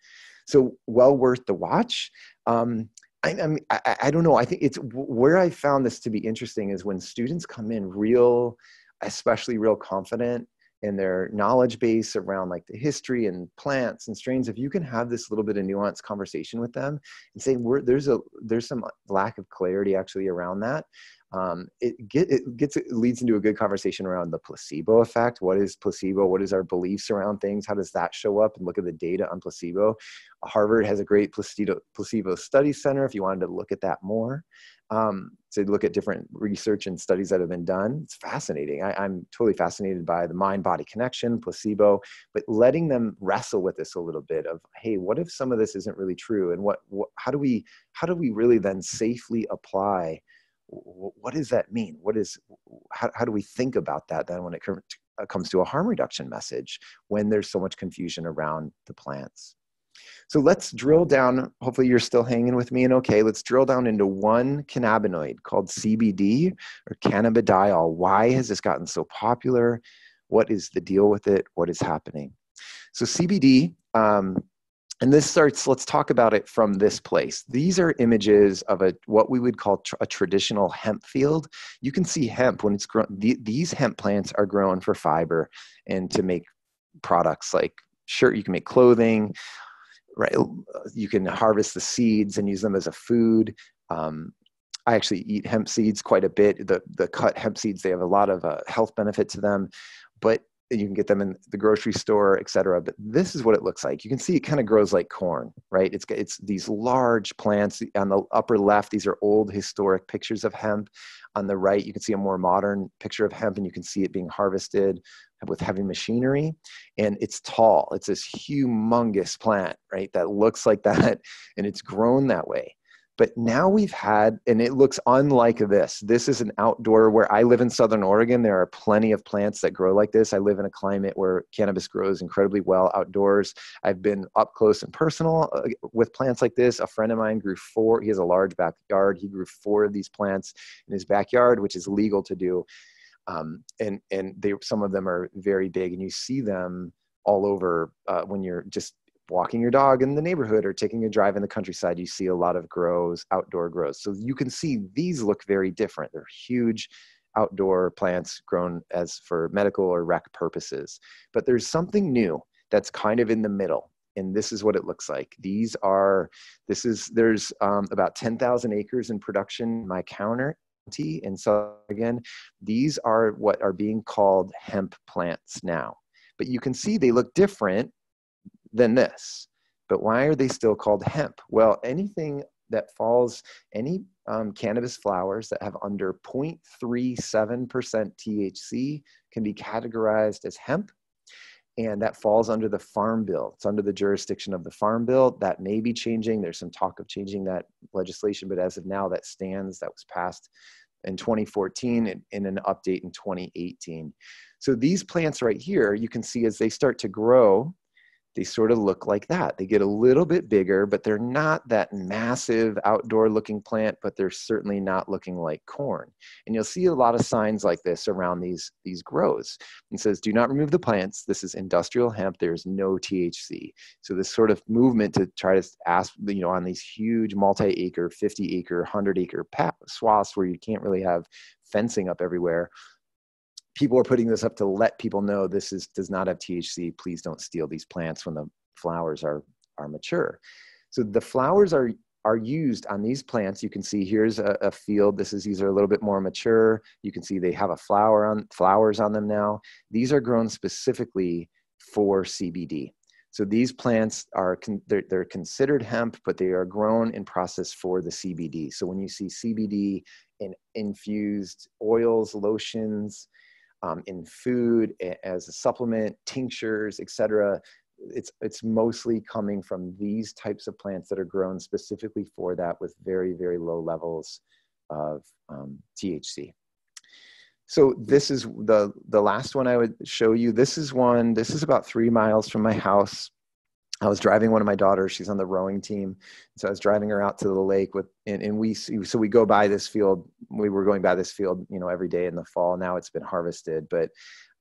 Speaker 2: So well worth the watch. Um, I, I, mean, I, I don't know. I think it's where I found this to be interesting is when students come in real, especially real confident and their knowledge base around like the history and plants and strains if you can have this little bit of nuanced conversation with them and say there's a there's some lack of clarity actually around that um, it get it gets it leads into a good conversation around the placebo effect. What is placebo? What is our beliefs around things? How does that show up? And look at the data on placebo. Harvard has a great placebo placebo study center if you wanted to look at that more um, to look at different research and studies that have been done. It's fascinating. I, am totally fascinated by the mind body connection, placebo, but letting them wrestle with this a little bit of, hey, what if some of this isn't really true? And what, what how do we how do we really then safely apply? What does that mean? What is how, how do we think about that then when it comes to a harm reduction message when there's so much confusion around the plants? So let's drill down. Hopefully, you're still hanging with me and okay. Let's drill down into one cannabinoid called CBD or cannabidiol. Why has this gotten so popular? What is the deal with it? What is happening? So, CBD, um, and this starts, let's talk about it from this place. These are images of a what we would call tr- a traditional hemp field. You can see hemp when it's grown, the, these hemp plants are grown for fiber and to make products like shirt, you can make clothing, right you can harvest the seeds and use them as a food. Um, i actually eat hemp seeds quite a bit. The the cut hemp seeds they have a lot of uh, health benefit to them but you can get them in the grocery store etc but this is what it looks like. You can see it kind of grows like corn right? It's it's these large plants on the upper left. These are old historic pictures of hemp. On the right you can see a more modern picture of hemp and you can see it being harvested with heavy machinery and it's tall. It's this humongous plant right that looks like that and it's grown that way. But now we've had and it looks unlike this. This is an outdoor where i live in southern oregon. There are plenty of plants that grow like this. I live in a climate where cannabis grows incredibly well outdoors. I've been up close and personal uh, with plants like this. A friend of mine grew four he has a large backyard. He grew four of these plants in his backyard which is legal to do um, and and they some of them are very big, and you see them all over uh, when you're just walking your dog in the neighborhood or taking a drive in the countryside. You see a lot of grows, outdoor grows. So you can see these look very different. They're huge outdoor plants grown as for medical or rec purposes. But there's something new that's kind of in the middle and this is what it looks like. These are, this is, there's um, about 10,000 acres in production my counter and so again, these are what are being called hemp plants now. But you can see they look different than this. But why are they still called hemp? Well, anything that falls, any um, cannabis flowers that have under 0.37% THC can be categorized as hemp and that falls under the farm bill. It's under the jurisdiction of the farm bill. That may be changing. There's some talk of changing that legislation but as of now that stands that was passed in 2014 and in an update in 2018 so these plants right here you can see as they start to grow they sort of look like that. They get a little bit bigger, but they're not that massive outdoor looking plant, but they're certainly not looking like corn. And you'll see a lot of signs like this around these, these grows. It says, do not remove the plants. This is industrial hemp. There's no THC. So this sort of movement to try to ask, you know, on these huge multi-acre, 50 acre, 100 acre swaths where you can't really have fencing up everywhere people are putting this up to let people know this is does not have THC. Please don't steal these plants when the flowers are are mature. So the flowers are are used on these plants. You can see here's a, a, field. This is these are a little bit more mature. You can see they have a flower on flowers on them now. These are grown specifically for CBD. So these plants are con- they're, they're considered hemp, but they are grown and processed for the CBD. So when you see CBD in infused oils, lotions, um, in food as a supplement, tinctures, etc., it's it's mostly coming from these types of plants that are grown specifically for that with very very low levels of um, THC. So this is the the last one I would show you. This is one. This is about three miles from my house. I was driving one of my daughters. She's on the rowing team, so I was driving her out to the lake with, and, and we so we go by this field. We were going by this field, you know, every day in the fall. Now it's been harvested, but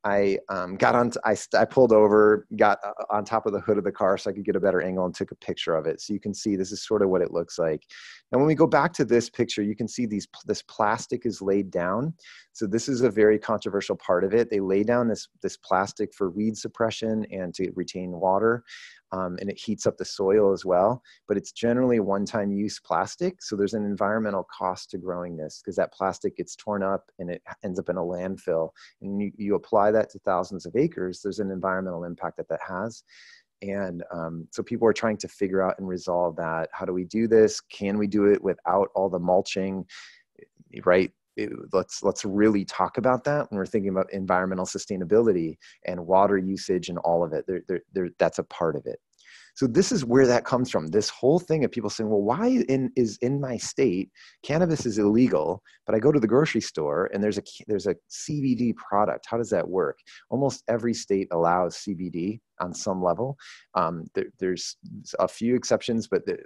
Speaker 2: I um, got on. I, I pulled over, got uh, on top of the hood of the car so I could get a better angle and took a picture of it. So you can see this is sort of what it looks like. Now, when we go back to this picture, you can see these this plastic is laid down. So this is a very controversial part of it. They lay down this this plastic for weed suppression and to retain water um, and it heats up the soil as well. But it's generally one-time use plastic, so there's an environmental cost to growing this because that plastic gets torn up and it ends up in a landfill. And you, you apply that to thousands of acres, there's an environmental impact that that has. And um, so people are trying to figure out and resolve that. How do we do this? Can we do it without all the mulching? Right? It, let's let's really talk about that when we're thinking about environmental sustainability and water usage and all of it. That's a part of it. So this is where that comes from. This whole thing of people saying, "Well, why in is in my state cannabis is illegal, but I go to the grocery store and there's a there's a CBD product. How does that work?" Almost every state allows CBD on some level. Um, there, there's a few exceptions, but the,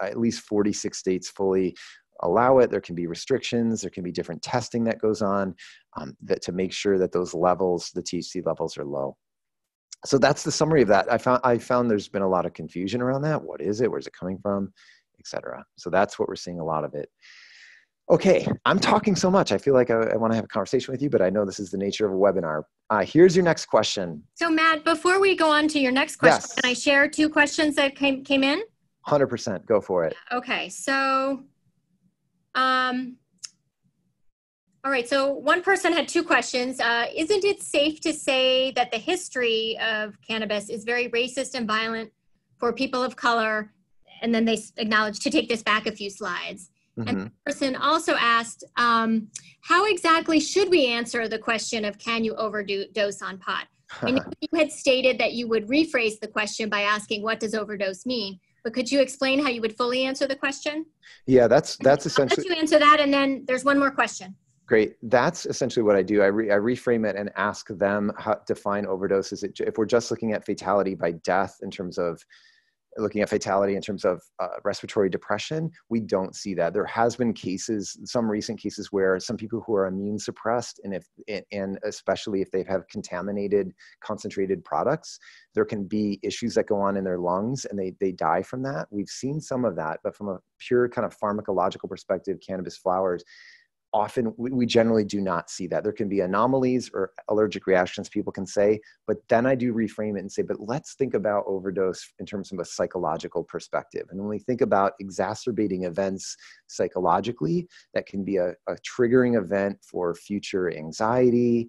Speaker 2: at least 46 states fully allow it. There can be restrictions. There can be different testing that goes on um, that to make sure that those levels, the THC levels, are low. So that's the summary of that. I found I found there's been a lot of confusion around that. What is it? Where's it coming from? Etc. So that's what we're seeing a lot of it. Okay, I'm talking so much. I feel like I, I want to have a conversation with you, but I know this is the nature of a webinar. Uh, here's your next question.
Speaker 1: So, Matt, before we go on to your next question, yes. can I share two questions that came came in?
Speaker 2: Hundred percent. Go for it.
Speaker 1: Okay, so um, all right, so one person had two questions. Uh, isn't it safe to say that the history of cannabis is very racist and violent for people of color? And then they acknowledge to take this back a few slides. Mm-hmm. And the person also asked, um, how exactly should we answer the question of can you overdose on pot? Know you had stated that you would rephrase the question by asking, what does overdose mean? But could you explain how you would fully answer the question?
Speaker 2: Yeah, that's that's essentially.
Speaker 1: I'll let you answer that, and then there's one more question.
Speaker 2: Great. That's essentially what I do. I, re, I reframe it and ask them how to define overdoses. If we're just looking at fatality by death in terms of looking at fatality in terms of uh, respiratory depression, we don't see that. There has been cases, some recent cases where some people who are immune suppressed, and if and especially if they have contaminated concentrated products, there can be issues that go on in their lungs, and they they die from that. We've seen some of that, but from a pure kind of pharmacological perspective, cannabis flowers often we, generally do not see that. There can be anomalies or allergic reactions people can say but then i do reframe it and say but let's think about overdose in terms of a psychological perspective. And when we think about exacerbating events psychologically that can be a, a triggering event for future anxiety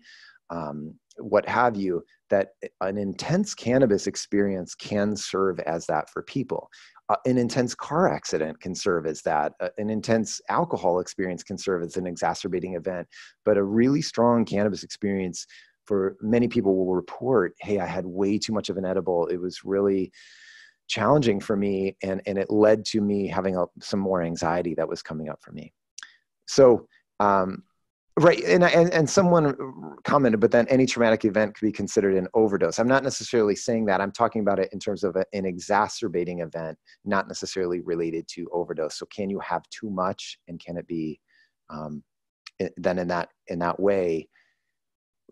Speaker 2: um, what have you that an intense cannabis experience can serve as that for people uh, an intense car accident can serve as that. Uh, an intense alcohol experience can serve as an exacerbating event. But a really strong cannabis experience for many people will report, hey, I had way too much of an edible. It was really challenging for me and, and it led to me having a, some more anxiety that was coming up for me. So um, Right, and, and and someone commented, but then any traumatic event could be considered an overdose. I'm not necessarily saying that. I'm talking about it in terms of a, an exacerbating event, not necessarily related to overdose. So, can you have too much, and can it be um, then in that in that way?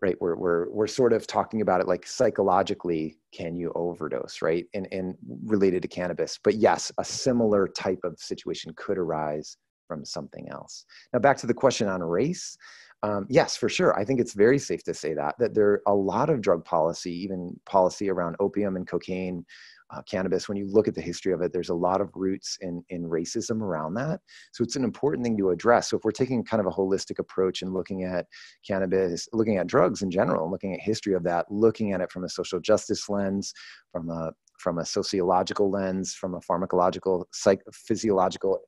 Speaker 2: Right, we're we're we're sort of talking about it like psychologically, can you overdose? Right, and and related to cannabis, but yes, a similar type of situation could arise from something else. Now, back to the question on race. Um, yes, for sure. I think it's very safe to say that that there are a lot of drug policy, even policy around opium and cocaine, uh, cannabis. When you look at the history of it, there's a lot of roots in in racism around that. So it's an important thing to address. So if we're taking kind of a holistic approach and looking at cannabis, looking at drugs in general, looking at history of that, looking at it from a social justice lens, from a from a sociological lens, from a pharmacological, psych, physiological,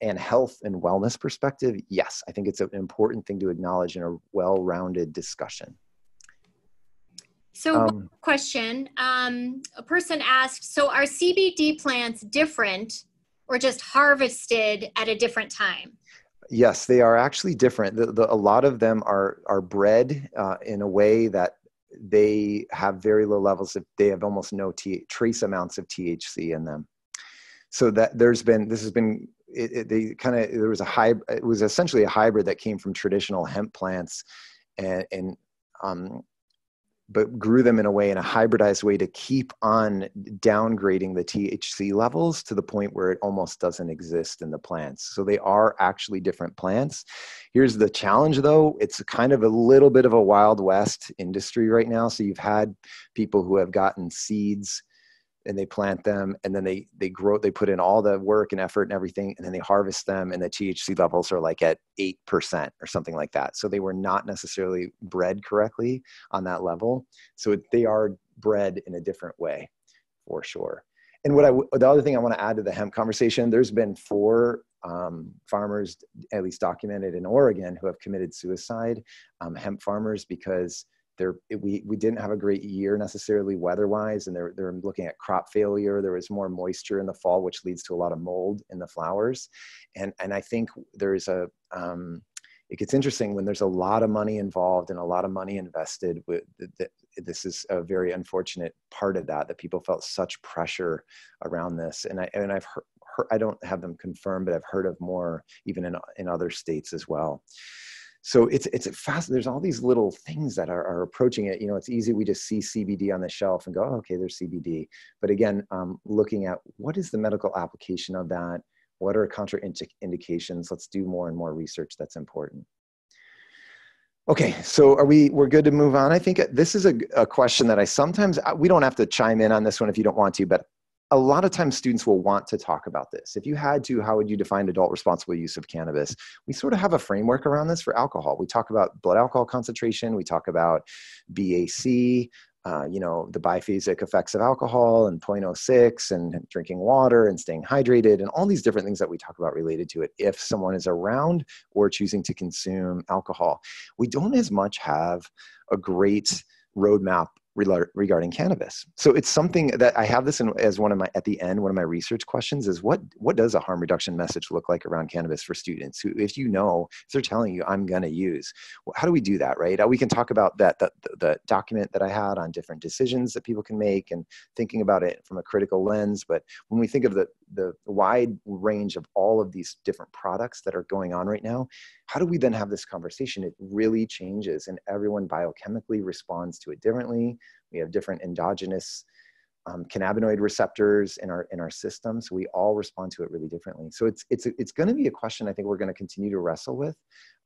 Speaker 2: and health and wellness perspective, yes, I think it's an important thing to acknowledge in a well-rounded discussion.
Speaker 1: So, um, question: um, A person asked, "So are CBD plants different, or just harvested at a different time?"
Speaker 2: Yes, they are actually different. The, the, a lot of them are are bred uh, in a way that they have very low levels of. They have almost no t- trace amounts of THC in them. So that there's been this has been it, it, they kind of there was a hybrid. It was essentially a hybrid that came from traditional hemp plants, and and um, but grew them in a way in a hybridized way to keep on downgrading the THC levels to the point where it almost doesn't exist in the plants. So they are actually different plants. Here's the challenge though it's kind of a little bit of a Wild West industry right now. So you've had people who have gotten seeds and they plant them and then they they grow they put in all the work and effort and everything and then they harvest them and the THC levels are like at 8% or something like that. So they were not necessarily bred correctly on that level. So they are bred in a different way for sure. And what I the other thing I want to add to the hemp conversation, there's been four um, farmers, at least documented in Oregon, who have committed suicide, um, hemp farmers, because there we we didn't have a great year necessarily weather-wise, and they're they're looking at crop failure. There was more moisture in the fall, which leads to a lot of mold in the flowers, and and I think there's a um, it gets interesting when there's a lot of money involved and a lot of money invested with this is a very unfortunate part of that that people felt such pressure around this. And i and i've heard, heard i don't have them confirmed but i've heard of more even in in other states as well so it's it's a fast there's all these little things that are, are approaching it. You know it's easy we just see cbd on the shelf and go oh, okay there's cbd but again um, looking at what is the medical application of that? What are contraindications? Let's do more and more research that's important. Okay so are we we're good to move on? I think this is a, a question that i sometimes we don't have to chime in on this one if you don't want to but a lot of times students will want to talk about this. If you had to, how would you define adult responsible use of cannabis? We sort of have a framework around this for alcohol. We talk about blood alcohol concentration, we talk about BAC, uh, you know, the biphasic effects of alcohol and 0.06 and drinking water and staying hydrated and all these different things that we talk about related to it if someone is around or choosing to consume alcohol. We don't as much have a great roadmap regarding cannabis. So it's something that I have this in, as one of my at the end one of my research questions is what what does a harm reduction message look like around cannabis for students who if you know if they're telling you I'm going to use how do we do that right uh, we can talk about that the, the document that I had on different decisions that people can make and thinking about it from a critical lens but when we think of the the wide range of all of these different products that are going on right now how do we then have this conversation? It really changes and everyone biochemically responds to it differently. We have different endogenous um, cannabinoid receptors in our in our system so we all respond to it really differently. So it's it's it's going to be a question i think we're going to continue to wrestle with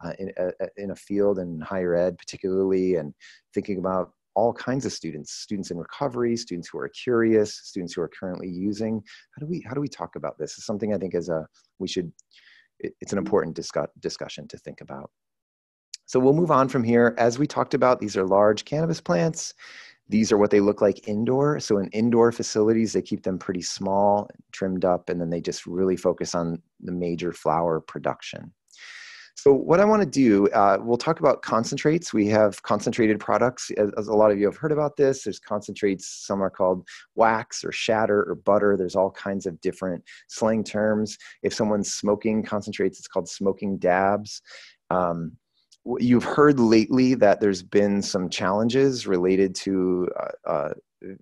Speaker 2: uh, in, a, in a field in higher ed particularly and thinking about all kinds of students students in recovery students who are curious students who are currently using how do we how do we talk about this is something i think is a we should it, it's an important discuss, discussion to think about. So we'll move on from here. As we talked about, these are large cannabis plants. These are what they look like indoor. So in indoor facilities, they keep them pretty small, trimmed up, and then they just really focus on the major flower production. So what I want to do, uh, we'll talk about concentrates. We have concentrated products, as, as, a lot of you have heard about this. There's concentrates, some are called wax or shatter or butter. There's all kinds of different slang terms. If someone's smoking concentrates, it's called smoking dabs. Um, you've heard lately that there's been some challenges related to uh, uh,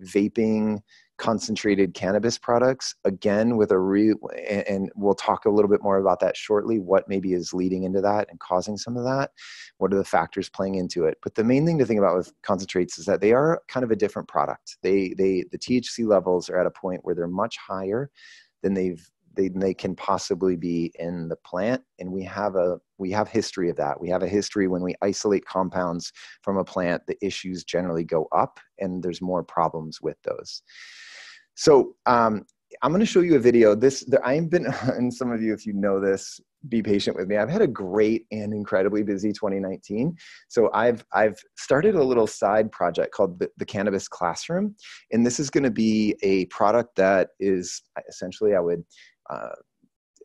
Speaker 2: vaping concentrated cannabis products again with a re and we'll talk a little bit more about that shortly what maybe is leading into that and causing some of that. What are the factors playing into it? But the main thing to think about with concentrates is that they are kind of a different product. They they the thc levels are at a point where they're much higher than they've they, they can possibly be in the plant and we have a we have history of that. We have a history when we isolate compounds from a plant the issues generally go up and there's more problems with those so um, i'm going to show you a video this there, i've been and some of you if you know this be patient with me. I've had a great and incredibly busy 2019. So I've I've started a little side project called the, the Cannabis Classroom, and this is going to be a product that is essentially I would, uh,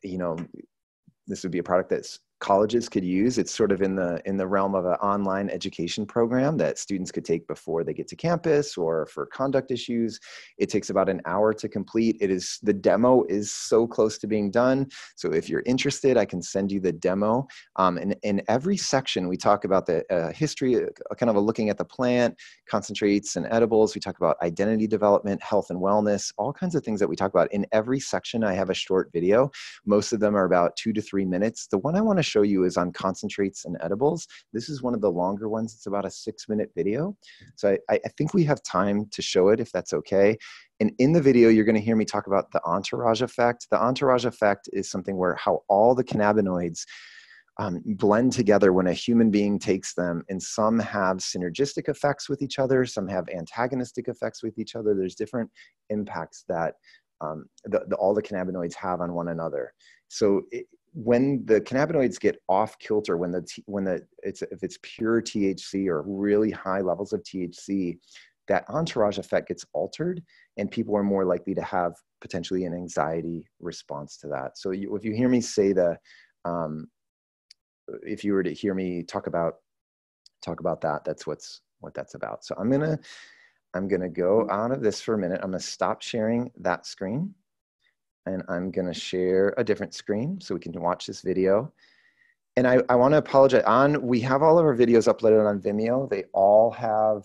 Speaker 2: you know, this would be a product that's colleges could use. It's sort of in the in the realm of an online education program that students could take before they get to campus or for conduct issues. It takes about an hour to complete. It is the demo is so close to being done. So if you're interested, I can send you the demo. Um, and in every section, we talk about the uh, history, uh, kind of a looking at the plant, concentrates and edibles. We talk about identity development, health and wellness, all kinds of things that we talk about. In every section, I have a short video. Most of them are about two to three minutes. The one I want to show you is on concentrates and edibles. This is one of the longer ones. It's about a six minute video. So I, I think we have time to show it if that's okay. And in the video, you're going to hear me talk about the entourage effect. The entourage effect is something where how all the cannabinoids um, blend together when a human being takes them, and some have synergistic effects with each other, some have antagonistic effects with each other. There's different impacts that um, the, the, all the cannabinoids have on one another. So when the cannabinoids get off kilter, when the when the it's if it's pure THC or really high levels of THC, that entourage effect gets altered, and people are more likely to have potentially an anxiety response to that. So you, if you hear me say the, um, if you were to hear me talk about talk about that, that's what's what that's about. So I'm gonna I'm gonna go out of this for a minute. I'm gonna stop sharing that screen and I'm to share a different screen so we can watch this video. And I, I want to apologize on, we have all of our videos uploaded on Vimeo. They all have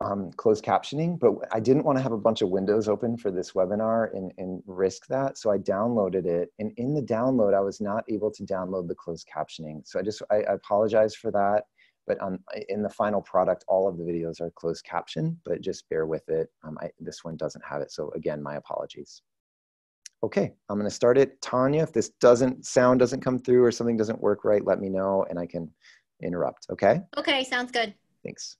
Speaker 2: um, closed captioning, but I didn't want to have a bunch of windows open for this webinar and, and risk that. So I downloaded it. And in the download, I was not able to download the closed captioning. So I just, I, I apologize for that. But on, in the final product, all of the videos are closed caption, but just bear with it. Um, I, this one doesn't have it. So again, my apologies. Okay, I'm gonna start it. Tanya, if this doesn't, sound doesn't come through or something doesn't work right, let me know and I can interrupt, okay?
Speaker 1: Okay, sounds good.
Speaker 2: Thanks.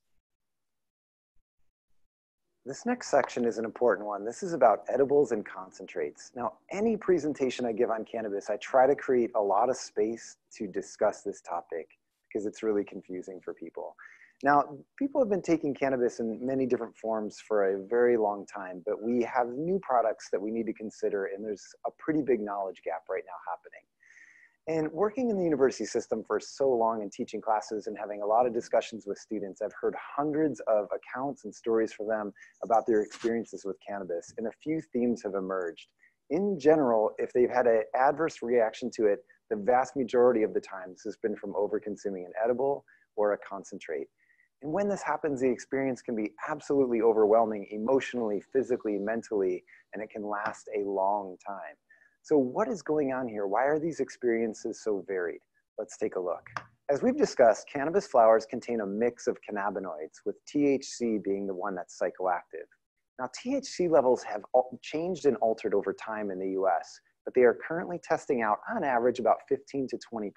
Speaker 3: This next section is an important one. This is about edibles and concentrates. Now, any presentation I give on cannabis, I try to create a lot of space to discuss this topic because it's really confusing for people. Now, people have been taking cannabis in many different forms for a very long time, but we have new products that we need to consider, and there's a pretty big knowledge gap right now happening. And working in the university system for so long and teaching classes and having a lot of discussions with students, I've heard hundreds of accounts and stories from them about their experiences with cannabis, and a few themes have emerged. In general, if they've had an adverse reaction to it, the vast majority of the times has been from over-consuming an edible or a concentrate. And when this happens, the experience can be absolutely overwhelming emotionally, physically, mentally, and it can last a long time. So, what is going on here? Why are these experiences so varied? Let's take a look. As we've discussed, cannabis flowers contain a mix of cannabinoids, with THC being the one that's psychoactive. Now, THC levels have changed and altered over time in the US, but they are currently testing out on average about 15 to 20%.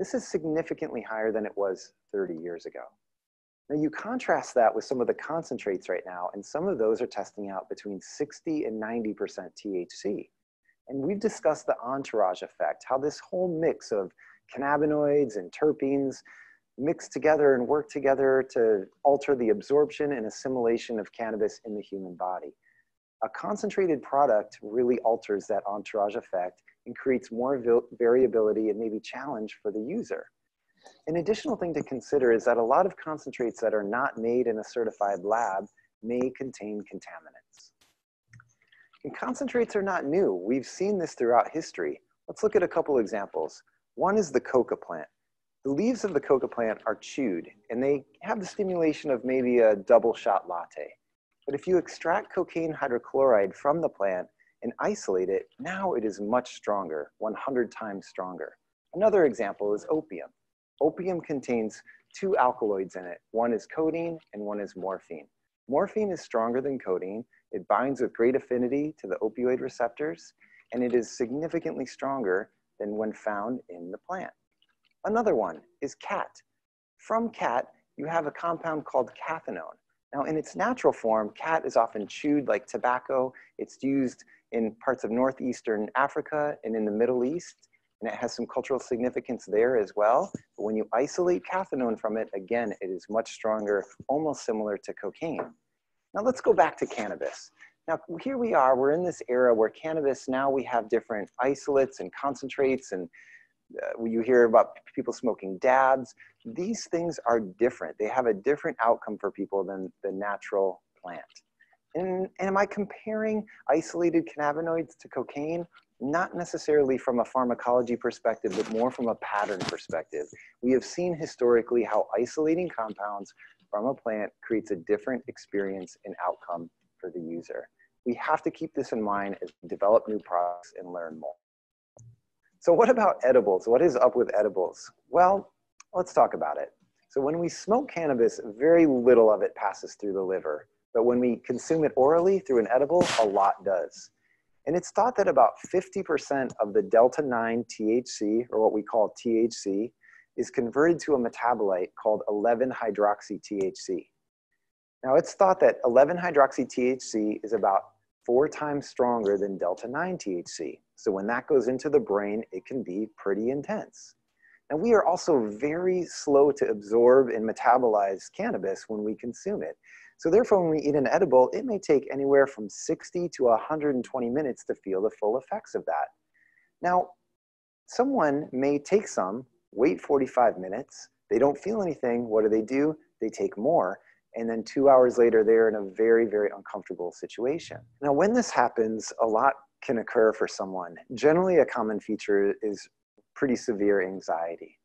Speaker 3: This is significantly higher than it was 30 years ago. Now you contrast that with some of the concentrates right now, and some of those are testing out between 60 and 90% THC. And we've discussed the entourage effect, how this whole mix of cannabinoids and terpenes mix together and work together to alter the absorption and assimilation of cannabis in the human body. A concentrated product really alters that entourage effect and creates more variability and maybe challenge for the user. An additional thing to consider is that a lot of concentrates that are not made in a certified lab may contain contaminants. And concentrates are not new. We've seen this throughout history. Let's look at a couple examples. One is the coca plant. The leaves of the coca plant are chewed and they have the stimulation of maybe a double shot latte. But if you extract cocaine hydrochloride from the plant and isolate it, now it is much stronger, 100 times stronger. Another example is opium. Opium contains two alkaloids in it. One is codeine and one is morphine. Morphine is stronger than codeine. It binds with great affinity to the opioid receptors, and it is significantly stronger than when found in the plant. Another one is khat. From khat, you have a compound called cathinone. Now, in its natural form, khat is often chewed like tobacco. It's used in parts of northeastern Africa and in the Middle East
Speaker 2: and it has some cultural significance there as well. But when you isolate cathinone from it, again, it is much stronger, almost similar to cocaine. Now let's go back to cannabis. Now here we are, we're in this era where cannabis, now we have different isolates and concentrates and uh, you hear about people smoking dabs. These things are different. They have a different outcome for people than the natural plant. And, and am I comparing isolated cannabinoids to cocaine? Not necessarily from a pharmacology perspective, but more from a pattern perspective. We have seen historically how isolating compounds from a plant creates a different experience and outcome for the user. We have to keep this in mind as we develop new products and learn more. So what about edibles? What is up with edibles? Well, let's talk about it. So when we smoke cannabis, very little of it passes through the liver. But when we consume it orally through an edible, a lot does. And it's thought that about 50% of the delta 9 THC, or what we call THC, is converted to a metabolite called 11 hydroxy THC. Now, it's thought that 11 hydroxy THC is about four times stronger than delta 9 THC. So, when that goes into the brain, it can be pretty intense. And we are also very slow to absorb and metabolize cannabis when we consume it. So therefore, when we eat an edible, it may take anywhere from 60 to 120 minutes to feel the full effects of that. Now, someone may take some, wait 45 minutes, they don't feel anything. What do they do? They take more. And then two hours later, they're in a very, very uncomfortable situation. Now, when this happens, a lot can occur for someone. Generally, a common feature is pretty severe anxiety.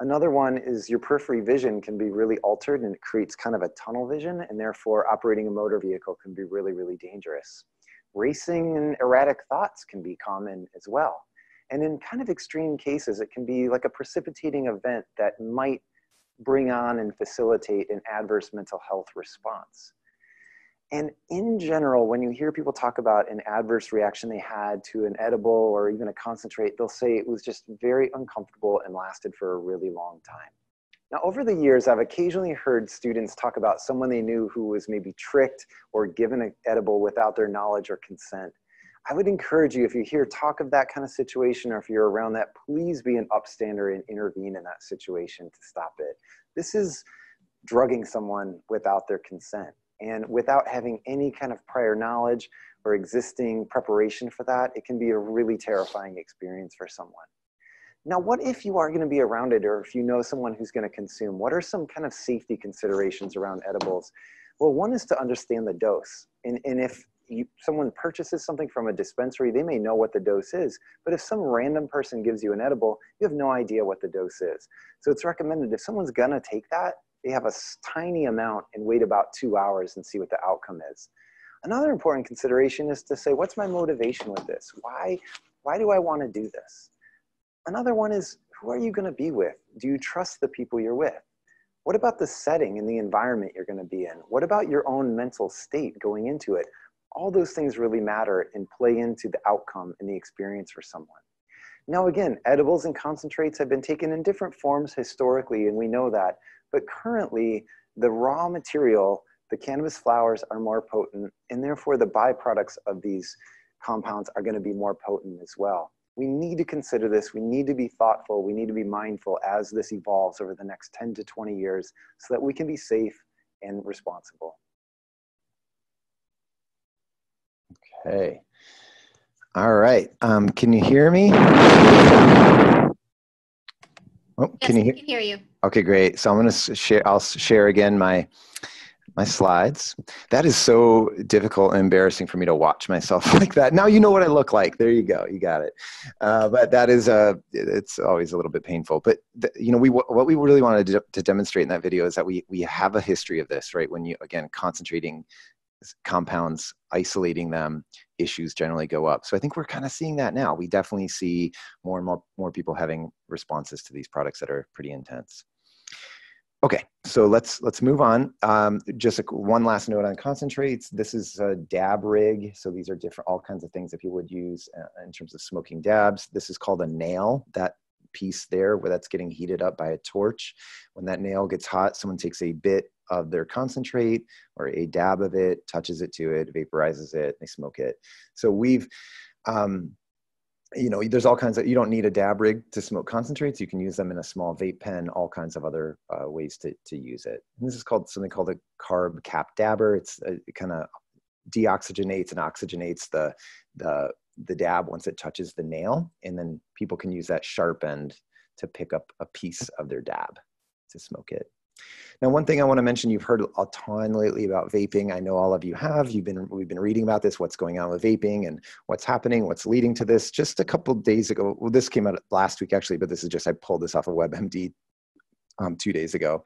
Speaker 2: Another one is your periphery vision can be really altered and it creates kind of a tunnel vision and therefore operating a motor vehicle can be really, really dangerous. Racing and erratic thoughts can be common as well. And in kind of extreme cases, it can be like a precipitating event that might bring on and facilitate an adverse mental health response. And in general, when you hear people talk about an adverse reaction they had to an edible or even a concentrate, they'll say it was just very uncomfortable and lasted for a really long time. Now, over the years, I've occasionally heard students talk about someone they knew who was maybe tricked or given an edible without their knowledge or consent. I would encourage you, if you hear talk of that kind of situation or if you're around that, please be an upstander and intervene in that situation to stop it. This is drugging someone without their consent. And without having any kind of prior knowledge or existing preparation for that, it can be a really terrifying experience for someone. Now, what if you are going to be around it or if you know someone who's going to consume? What are some kind of safety considerations around edibles? Well, one is to understand the dose. And, and if you, someone purchases something from a dispensary, they may know what the dose is. But if some random person gives you an edible, you have no idea what the dose is. So it's recommended if someone's going to take that, they have a tiny amount and wait about two hours and see what the outcome is. Another important consideration is to say, what's my motivation with this? Why, why do I want to do this? Another one is, who are you going to be with? Do you trust the people you're with? What about the setting and the environment you're going to be in? What about your own mental state going into it? All those things really matter and play into the outcome and the experience for someone. Now, again, edibles and concentrates have been taken in different forms historically, and we know that. But currently, the raw material, the cannabis flowers are more potent, and therefore the byproducts of these compounds are going to be more potent as well. We need to consider this. We need to be thoughtful. We need to be mindful as this evolves over the next 10 to 20 years so that we can be safe and responsible.
Speaker 4: Okay. All right. Um, can you hear me?
Speaker 1: Oh, yes, can you hear? can hear you?
Speaker 4: Okay, great. So I'm going to share. I'll share again my my slides. That is so difficult and embarrassing for me to watch myself like that. Now you know what I look like. There you go. You got it. Uh, but that is uh, it's always a little bit painful. But you know, we what we really wanted to, to demonstrate in that video is that we we have a history of this, right? When you again concentrating compounds, isolating them, issues generally go up. So I think we're kind of seeing that now. We definitely see more and more, more people having responses to these products that are pretty intense. Okay, so let's let's move on. Um, just a, one last note on concentrates. This is a dab rig. So these are different, all kinds of things that people would use uh, in terms of smoking dabs. This is called a nail. That piece there where that's getting heated up by a torch. When that nail gets hot, someone takes a bit of their concentrate or a dab of it, touches it to it, vaporizes it, they smoke it. So we've um,
Speaker 2: you know, there's all kinds of, you don't need a dab rig to smoke concentrates. You can use them in a small vape pen, all kinds of other uh, ways to, to use it. And this is called something called a carb cap dabber. It's uh, it kind of deoxygenates and oxygenates the, the, the dab once it touches the nail. And then people can use that sharp end to pick up a piece of their dab to smoke it. Now, one thing I want to mention, you've heard a ton lately about vaping. I know all of you have. You've been we've been reading about this, what's going on with vaping and what's happening, what's leading to this. Just a couple days ago, well, this came out last week actually, but this is just I pulled this off of WebMD um, two days ago.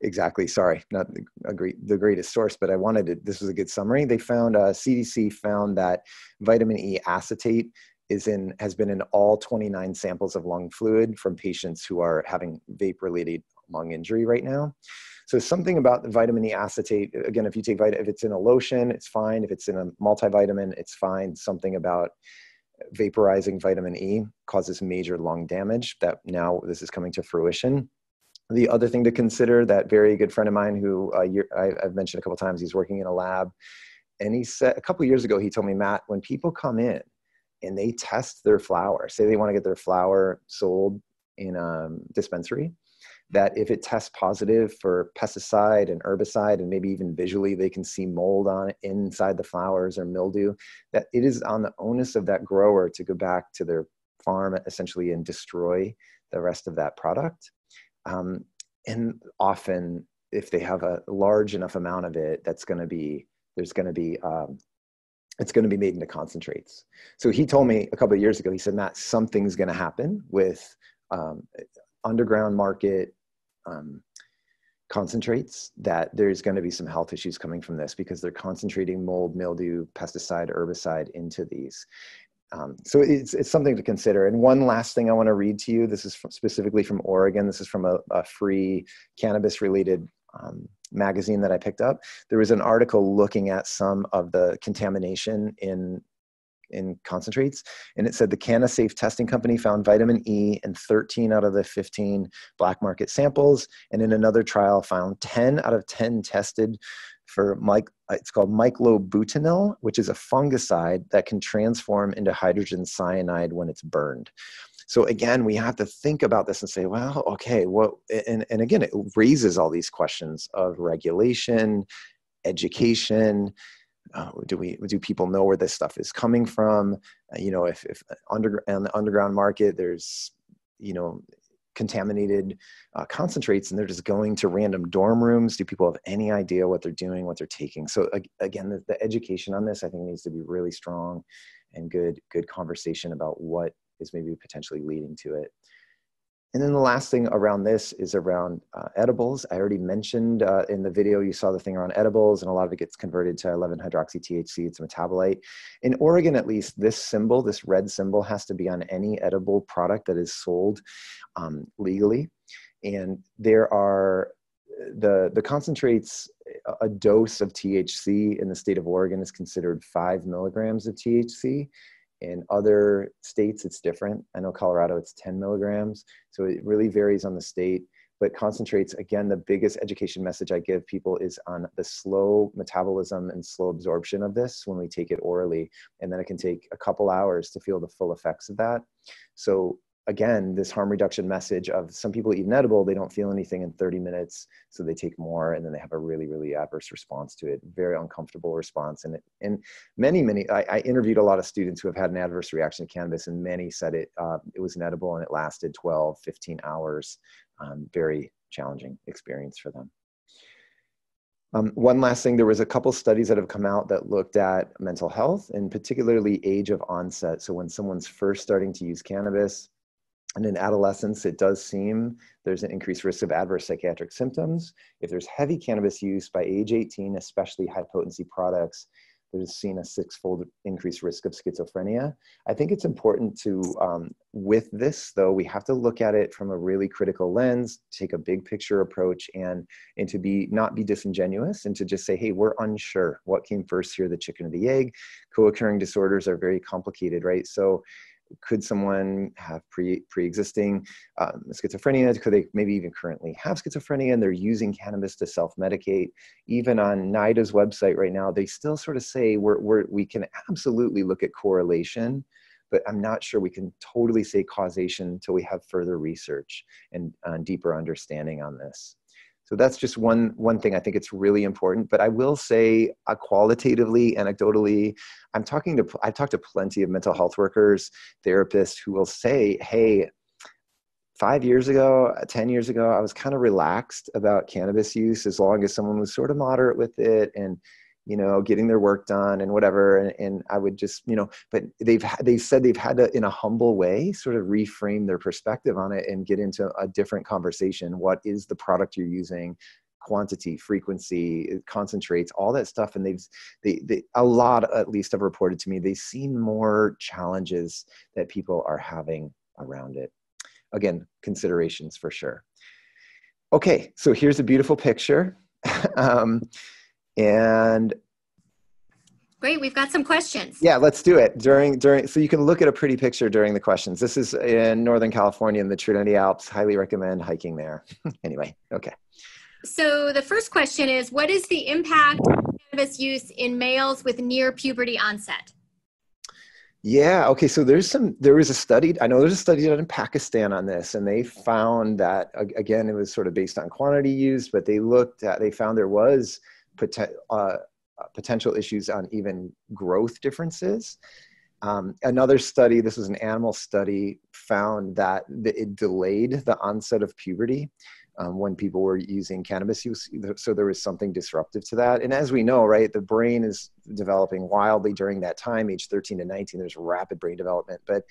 Speaker 2: Exactly. Sorry, not a great, the greatest source, but I wanted to. This was a good summary. They found uh, CDC found that vitamin E acetate is in has been in all 29 samples of lung fluid from patients who are having vape related lung injury right now. So something about the vitamin E acetate, again, if you take vitamin, if it's in a lotion, it's fine. If it's in a multivitamin, it's fine. Something about vaporizing vitamin E causes major lung damage that now this is coming to fruition. The other thing to consider, that very good friend of mine who uh, I, have mentioned a couple times, he's working in a lab. And he said, a couple years ago, he told me, Matt, when people come in and they test their flower, say they want to get their flower sold in a dispensary, that if it tests positive for pesticide and herbicide and maybe even visually they can see mold on it inside the flowers or mildew that it is on the onus of that grower to go back to their farm essentially and destroy the rest of that product. Um, and often if they have a large enough amount of it that's going to be there's going to be um, it's going to be made into concentrates. So he told me a couple of years ago he said matt something's going to happen with um, underground market um, concentrates that there's going to be some health issues coming from this because they're concentrating mold, mildew, pesticide, herbicide into these. Um, so it's, it's something to consider. And one last thing I want to read to you. This is from, specifically from Oregon. This is from a, a free cannabis related um, magazine that I picked up. There was an article looking at some of the contamination in in concentrates. And it said the CannaSafe testing company found vitamin E in 13 out of the 15 black market samples. And in another trial found 10 out of 10 tested for mic, uh, it's called myclobutanil, which is a fungicide that can transform into hydrogen cyanide when it's burned. So again, we have to think about this and say, well, okay, what, and, and again, it raises all these questions of regulation, education, uh, do we do people know where this stuff is coming from? Uh, you know if, if under on the underground market there's you know contaminated uh, concentrates and they're just going to random dorm rooms. Do people have any idea what they're doing what they're taking? So again the, the education on this i think needs to be really strong and good good conversation about what is maybe potentially leading to it and then the last thing around this is around uh, edibles. I already mentioned uh, in the video, you saw the thing around edibles, and a lot of it gets converted to 11 hydroxy THC. It's a metabolite. In Oregon, at least, this symbol, this red symbol, has to be on any edible product that is sold um, legally. And there are the the concentrates a dose of THC in the state of Oregon is considered five milligrams of THC, in other states, it's different. I know Colorado, it's 10 milligrams. So it really varies on the state. But concentrates, again, the biggest education message I give people is on the slow metabolism and slow absorption of this when we take it orally. And then it can take a couple hours to feel the full effects of that. So again, this harm reduction message of some people eat an edible, they don't feel anything in 30 minutes, so they take more, and then they have a really, really adverse response to it, very uncomfortable response. And it, and many, many, I, I, interviewed a lot of students who have had an adverse reaction to cannabis, and many said it uh, it was an edible and it lasted 12, 15 hours. Um, very challenging experience for them. Um, one last thing, there was a couple studies that have come out that looked at mental health and particularly age of onset. So when someone's first starting to use cannabis, and in adolescence, it does seem there's an increased risk of adverse psychiatric symptoms. If there's heavy cannabis use by age 18, especially high potency products, there's seen a six-fold increased risk of schizophrenia. I think it's important to, um, with this though, we have to look at it from a really critical lens, take a big picture approach, and and to be not be disingenuous, and to just say, hey, we're unsure what came first here, the chicken or the egg. Co-occurring disorders are very complicated, right? So could someone have pre pre-existing um, schizophrenia? Could they maybe even currently have schizophrenia and they're using cannabis to self-medicate? Even on NIDA's website right now, they still sort of say we're, we're, we can absolutely look at correlation, but I'm not sure we can totally say causation until we have further research and uh, deeper understanding on this. So that's just one one thing I think it's really important. But I will say, uh, qualitatively, anecdotally, I'm talking to I've talked to plenty of mental health workers, therapists who will say, "Hey, five years ago, ten years ago, I was kind of relaxed about cannabis use as long as someone was sort of moderate with it and." You know getting their work done and whatever and, and i would just you know but they've had they've said they've had to in a humble way sort of reframe their perspective on it and get into a different conversation. What is the product you're using? Quantity frequency concentrates all that stuff. And they've they, they a lot at least have reported to me they've seen more challenges that people are having around it. Again considerations for sure. Okay so here's a beautiful picture. Um, and
Speaker 1: Great, we've got some questions.
Speaker 2: Yeah, let's do it during during. So you can look at a pretty picture during the questions. This is in Northern California in the Trinity Alps. Highly recommend hiking there. anyway, okay.
Speaker 1: So the first question is, what is the impact of cannabis use in males with near puberty onset?
Speaker 2: Yeah. Okay. So there's some. There was a study. I know there's a study done in Pakistan on this, and they found that again, it was sort of based on quantity used, but they looked at. They found there was uh, potential issues on even growth differences. Um, another study, this was an animal study, found that it delayed the onset of puberty um, when people were using cannabis use. So there was something disruptive to that. And as we know, right, the brain is developing wildly during that time, age 13 to 19. There's rapid brain development, but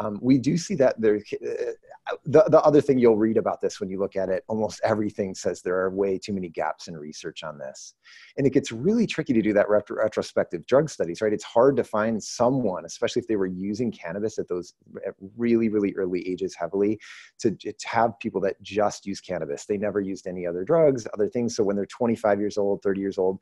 Speaker 2: um, we do see that there. Uh, the, the other thing you'll read about this when you look at it, almost everything says there are way too many gaps in research on this, and it gets really tricky to do that retro- retrospective drug studies. Right, it's hard to find someone, especially if they were using cannabis at those at really really early ages heavily, to, to have people that just use cannabis. They never used any other drugs, other things. So when they're 25 years old, 30 years old,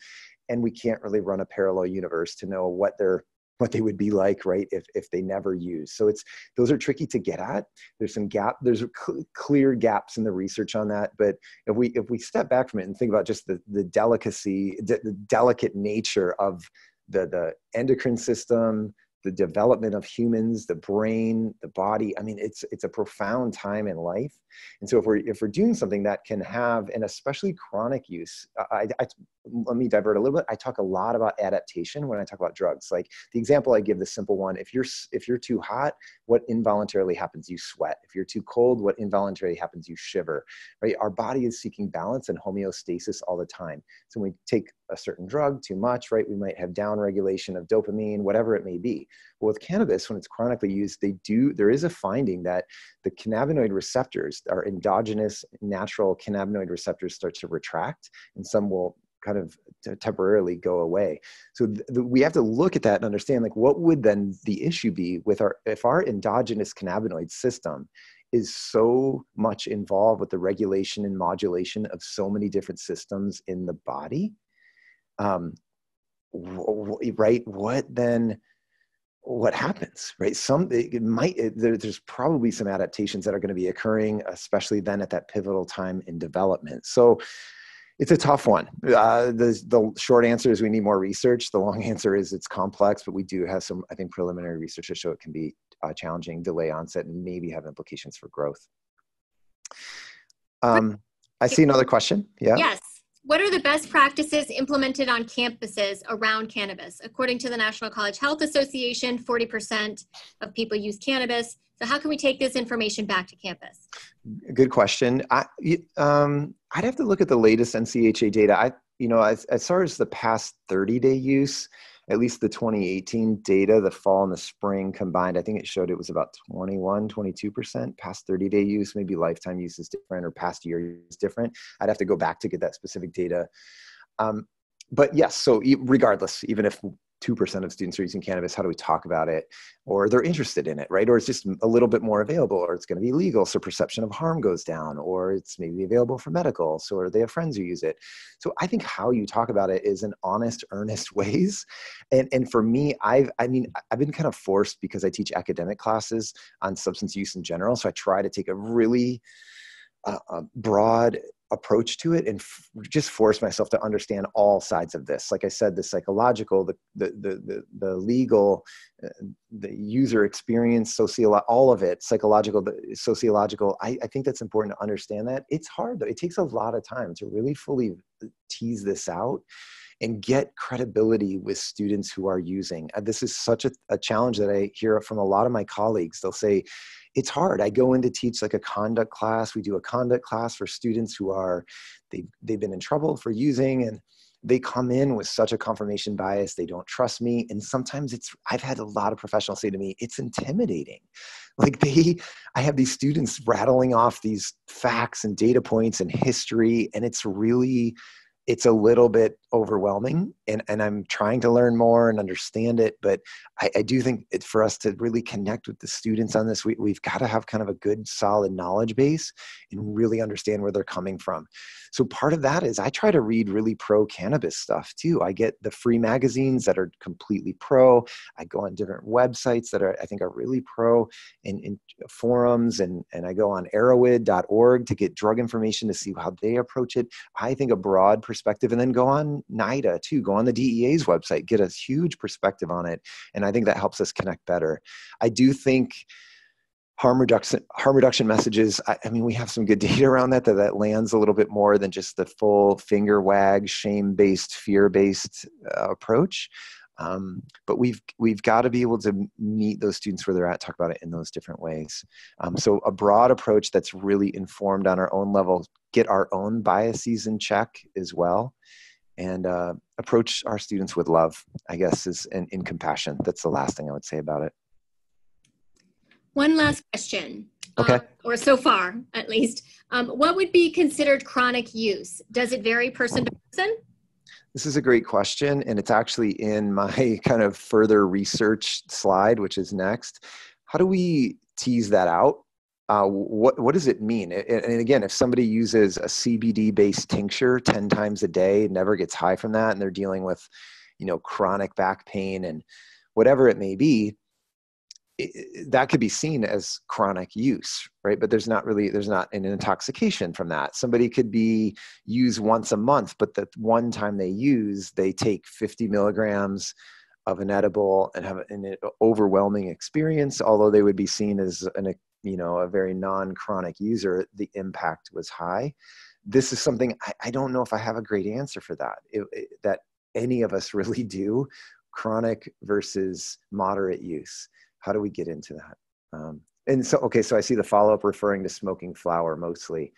Speaker 2: and we can't really run a parallel universe to know what they're what they would be like right if, if they never use so it's those are tricky to get at. There's some gap there's cl- clear gaps in the research on that but if we if we step back from it and think about just the the delicacy the, the delicate nature of the the endocrine system the development of humans the brain the body i mean it's it's a profound time in life. And so if we're if we're doing something that can have and especially chronic use I, I, let me divert a little bit. I talk a lot about adaptation when i talk about drugs. Like the example i give the simple one if you're if you're too hot what involuntarily happens? You sweat. If you're too cold what involuntarily happens? You shiver right? Our body is seeking balance and homeostasis all the time. So when we take a certain drug too much right? We might have down regulation of dopamine whatever it may be. Well with cannabis when it's chronically used they do there is a finding that the cannabinoid receptors our endogenous natural cannabinoid receptors start to retract and some will kind of temporarily go away. So th- we have to look at that and understand like what would then the issue be with our if our endogenous cannabinoid system is so much involved with the regulation and modulation of so many different systems in the body um, right? What then what happens right? Some it might it, there, there's probably some adaptations that are going to be occurring especially then at that pivotal time in development. So it's a tough one. Uh, the, the short answer is we need more research. The long answer is it's complex but we do have some i think preliminary research to show it can be uh, challenging delay onset and maybe have implications for growth. Um, i see another question. Yeah?
Speaker 1: Yes what are the best practices implemented on campuses around cannabis? According to the National College Health Association, 40% of people use cannabis. So, how can we take this information back to campus?
Speaker 2: Good question. I, um, I'd have to look at the latest NCHA data. I, you know, as, as far as the past 30 day use, at least the 2018 data, the fall and the spring combined, I think it showed it was about 21, 22% past 30 day use. Maybe lifetime use is different or past year is different. I'd have to go back to get that specific data. Um, but yes, so regardless, even if 2% of students are using cannabis how do we talk about it? Or they're interested in it right? Or it's just a little bit more available or it's going to be legal so perception of harm goes down or it's maybe available for medical so they have friends who use it. So i think how you talk about it is in honest earnest ways. And and for me i've i mean i've been kind of forced because i teach academic classes on substance use in general so i try to take a really uh, broad approach to it and f- just force myself to understand all sides of this. Like i said the psychological the the the the, the legal uh, the user experience sociolo- all of it psychological the sociological I, I think that's important to understand that. It's hard though. It takes a lot of time to really fully tease this out and get credibility with students who are using. Uh, this is such a, a, challenge that I hear from a lot of my colleagues. They'll say, it's hard. I go in to teach like a conduct class. We do a conduct class for students who are, they, they've been in trouble for using and they come in with such a confirmation bias. They don't trust me. And sometimes it's, I've had a lot of professionals say to me, it's intimidating. Like they, I have these students rattling off these facts and data points and history, and it's really, it's a little bit overwhelming and, and i'm trying to learn more and understand it but i, I do think for us to really connect with the students on this we, we've got to have kind of a good solid knowledge base and really understand where they're coming from. So part of that is i try to read really pro cannabis stuff too. I get the free magazines that are completely pro. I go on different websites that are i think are really pro in, in forums and, and i go on erowid.org to get drug information to see how they approach it. I think a broad perspective and then go on NIDA too. Go on the DEA's website, get a huge perspective on it. And I think that helps us connect better. I do think harm reduction harm reduction messages I, I, mean we have some good data around that, that that lands a little bit more than just the full finger wag shame based fear based uh, approach um, but we've we've got to be able to meet those students where they're at talk about it in those different ways um, so a broad approach that's really informed on our own level get our own biases in check as well and uh, approach our students with love i guess is in, in compassion. That's the last thing i would say about it.
Speaker 1: One last question
Speaker 2: okay.
Speaker 1: uh, or so far at least. Um, what would be considered chronic use? Does it vary person to person?
Speaker 2: This is a great question and it's actually in my kind of further research slide which is next. How do we tease that out uh, what what does it mean? And again, if somebody uses a CBD based tincture ten times a day, never gets high from that, and they're dealing with, you know, chronic back pain and whatever it may be, it, that could be seen as chronic use, right? But there's not really there's not an intoxication from that. Somebody could be used once a month, but that one time they use, they take 50 milligrams of an edible and have an overwhelming experience although they would be seen as an you know a very non-chronic user the impact was high. This is something i, I don't know if i have a great answer for that. It, it, that any of us really do chronic versus moderate use. How do we get into that? Um, and so okay so i see the follow-up referring to smoking flower mostly.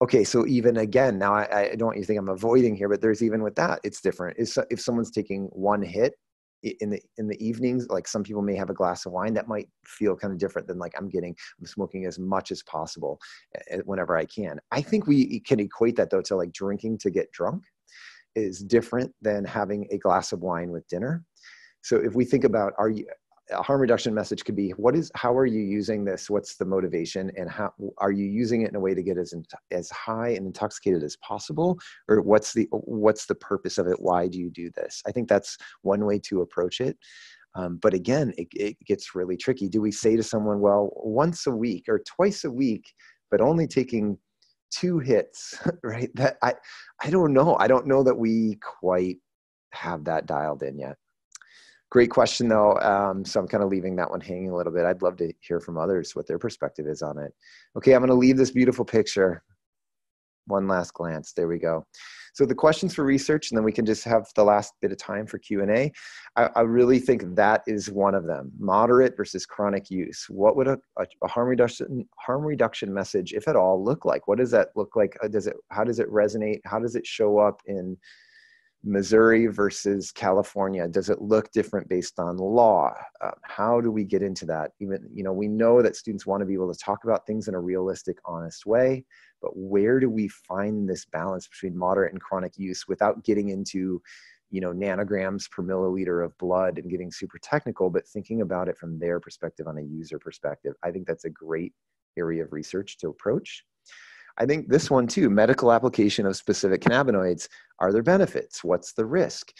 Speaker 2: Okay so even again now I, I don't you think i'm avoiding here but there's even with that it's different. If, if someone's taking one hit in the in the evenings like some people may have a glass of wine that might feel kind of different than like i'm getting i'm smoking as much as possible eh, whenever i can. I think we can equate that though to like drinking to get drunk is different than having a glass of wine with dinner. So if we think about are you a harm reduction message could be what is how are you using this? What's the motivation? And how are you using it in a way to get as as high and intoxicated as possible? Or what's the what's the purpose of it? Why do you do this? I think that's one way to approach it. Um, but again it, it gets really tricky. Do we say to someone well once a week or twice a week but only taking two hits right? That i i don't know. I don't know that we quite have that dialed in yet Great question, though. Um, so I'm kind of leaving that one hanging a little bit. I'd love to hear from others what their perspective is on it. Okay, I'm going to leave this beautiful picture. One last glance. There we go. So the questions for research, and then we can just have the last bit of time for Q and A. I, I really think that is one of them: moderate versus chronic use. What would a, a, a harm reduction harm reduction message, if at all, look like? What does that look like? Uh, does it? How does it resonate? How does it show up in Missouri versus California? Does it look different based on law? Uh, how do we get into that? Even, you know, we know that students want to be able to talk about things in a realistic, honest way, but where do we find this balance between moderate and chronic use without getting into, you know, nanograms per milliliter of blood and getting super technical, but thinking about it from their perspective on a user perspective? I think that's a great area of research to approach. I think this one too medical application of specific cannabinoids. Are there benefits? What's the risk?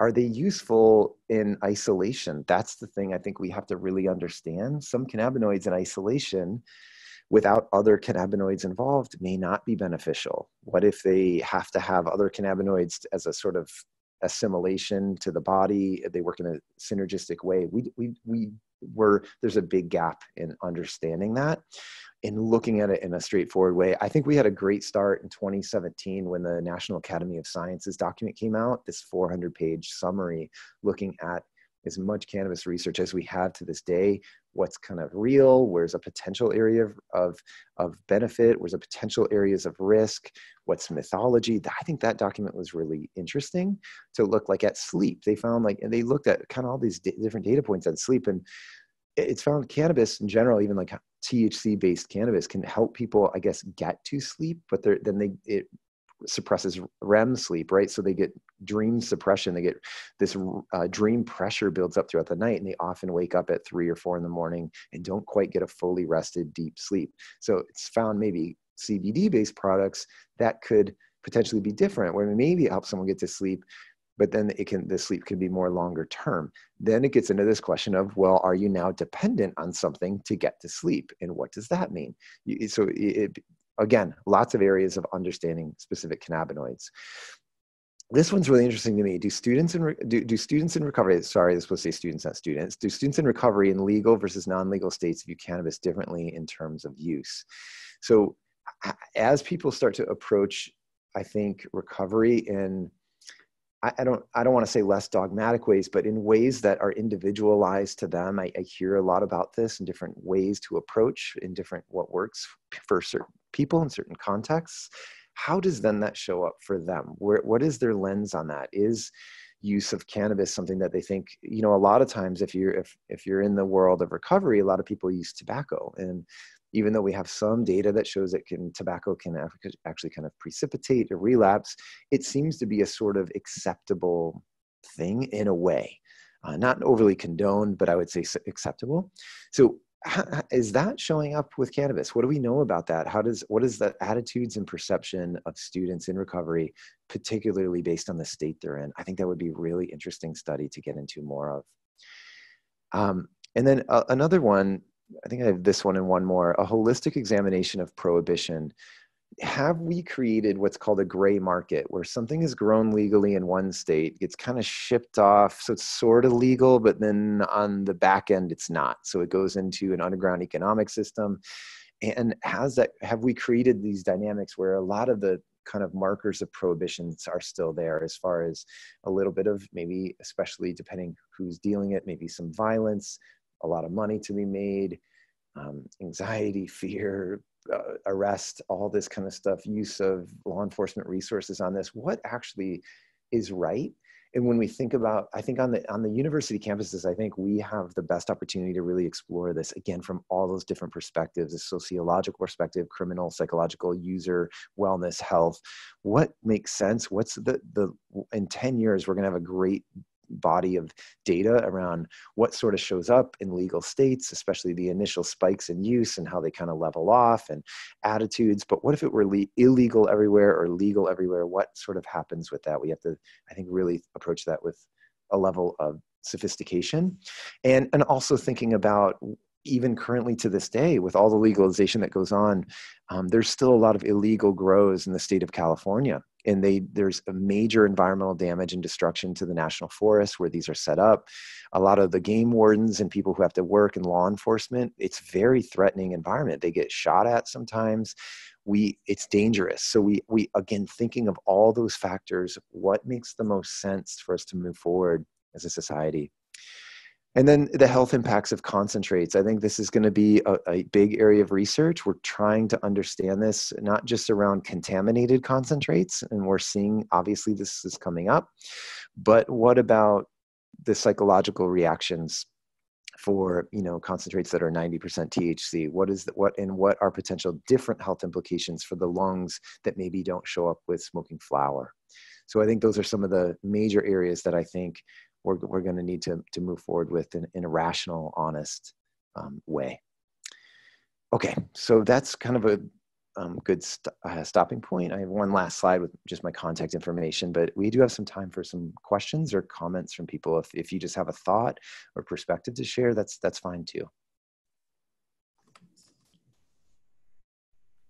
Speaker 2: Are they useful in isolation? That's the thing I think we have to really understand. Some cannabinoids in isolation without other cannabinoids involved may not be beneficial? What if they have to have other cannabinoids as a sort of assimilation to the body? They work in a synergistic way. We, we, we were, there's a big gap in understanding that in looking at it in a straightforward way. I think we had a great start in 2017 when the National Academy of Sciences document came out, this 400 page summary looking at as much cannabis research as we have to this day. What's kind of real where's a potential area of, of, benefit where's a potential areas of risk what's mythology? I think that document was really interesting to look like at sleep. They found like and they looked at kind of all these different data points on sleep and it's found cannabis in general even like thc based cannabis can help people i guess get to sleep but then they it suppresses REM sleep, right? So they get dream suppression. They get this uh, dream pressure builds up throughout the night, and they often wake up at three or four in the morning and don't quite get a fully rested deep sleep. So it's found maybe CBD based products that could potentially be different, where maybe it helps someone get to sleep, but then it can the sleep can be more longer term. Then it gets into this question of, well, are you now dependent on something to get to sleep, and what does that mean? So it, Again, lots of areas of understanding specific cannabinoids. This one's really interesting to me. Do students in do, do students in recovery? Sorry, this was say students, not students. Do students in recovery in legal versus non-legal states view cannabis differently in terms of use? So, as people start to approach, I think recovery in I, don't I don't want to say less dogmatic ways, but in ways that are individualized to them. I, I, hear a lot about this in different ways to approach, in different what works for certain people in certain contexts. How does then that show up for them? Where, what is their lens on that? Is use of cannabis something that they think you know a lot of times if you're if if you're in the world of recovery a lot of people use tobacco and even though we have some data that shows that can tobacco can actually kind of precipitate a relapse it seems to be a sort of acceptable thing in a way. Uh, not overly condoned but i would say acceptable. So is that showing up with cannabis? What do we know about that? How does what is the attitudes and perception of students in recovery particularly based on the state they're in? I think that would be a really interesting study to get into more of. Um, and then uh, another one I think I have this one and one more a holistic examination of prohibition. Have we created what's called a gray market where something is grown legally in one state, gets kind of shipped off, so it's sort of legal, but then on the back end, it's not. So it goes into an underground economic system. And has that, have we created these dynamics where a lot of the kind of markers of prohibitions are still there as far as a little bit of maybe especially depending who's dealing it maybe some violence a lot of money to be made, um, anxiety, fear, uh, arrest, all this kind of stuff, use of law enforcement resources on this. What actually is right? And when we think about, I think on the on the university campuses, I think we have the best opportunity to really explore this again from all those different perspectives: a sociological perspective, criminal, psychological, user, wellness, health. What makes sense? What's the the in ten years we're going to have a great body of data around what sort of shows up in legal states, especially the initial spikes in use and how they kind of level off and attitudes. But what if it were le- illegal everywhere or legal everywhere? What sort of happens with that? We have to, I think, really approach that with a level of sophistication and and also thinking about even currently to this day, with all the legalization that goes on, um, there's still a lot of illegal grows in the state of California. And they, there's a major environmental damage and destruction to the national forests where these are set up. A lot of the game wardens and people who have to work in law enforcement, it's very threatening environment. They get shot at sometimes. We, it's dangerous. So we, we again thinking of all those factors. What makes the most sense for us to move forward as a society? And then the health impacts of concentrates. I think this is going to be a, a, big area of research. We're trying to understand this, not just around contaminated concentrates, and we're seeing obviously this is coming up, but what about the psychological reactions for you know concentrates that are 90% THC? What is the, what and what are potential different health implications for the lungs that maybe don't show up with smoking flower? So I think those are some of the major areas that I think we're, we're going to need to, to move forward with in, in a rational, honest um, way. Okay, so that's kind of a um, good st uh, stopping point. I have one last slide with just my contact information, but we do have some time for some questions or comments from people. If, if you just have a thought or perspective to share, that's, that's fine too.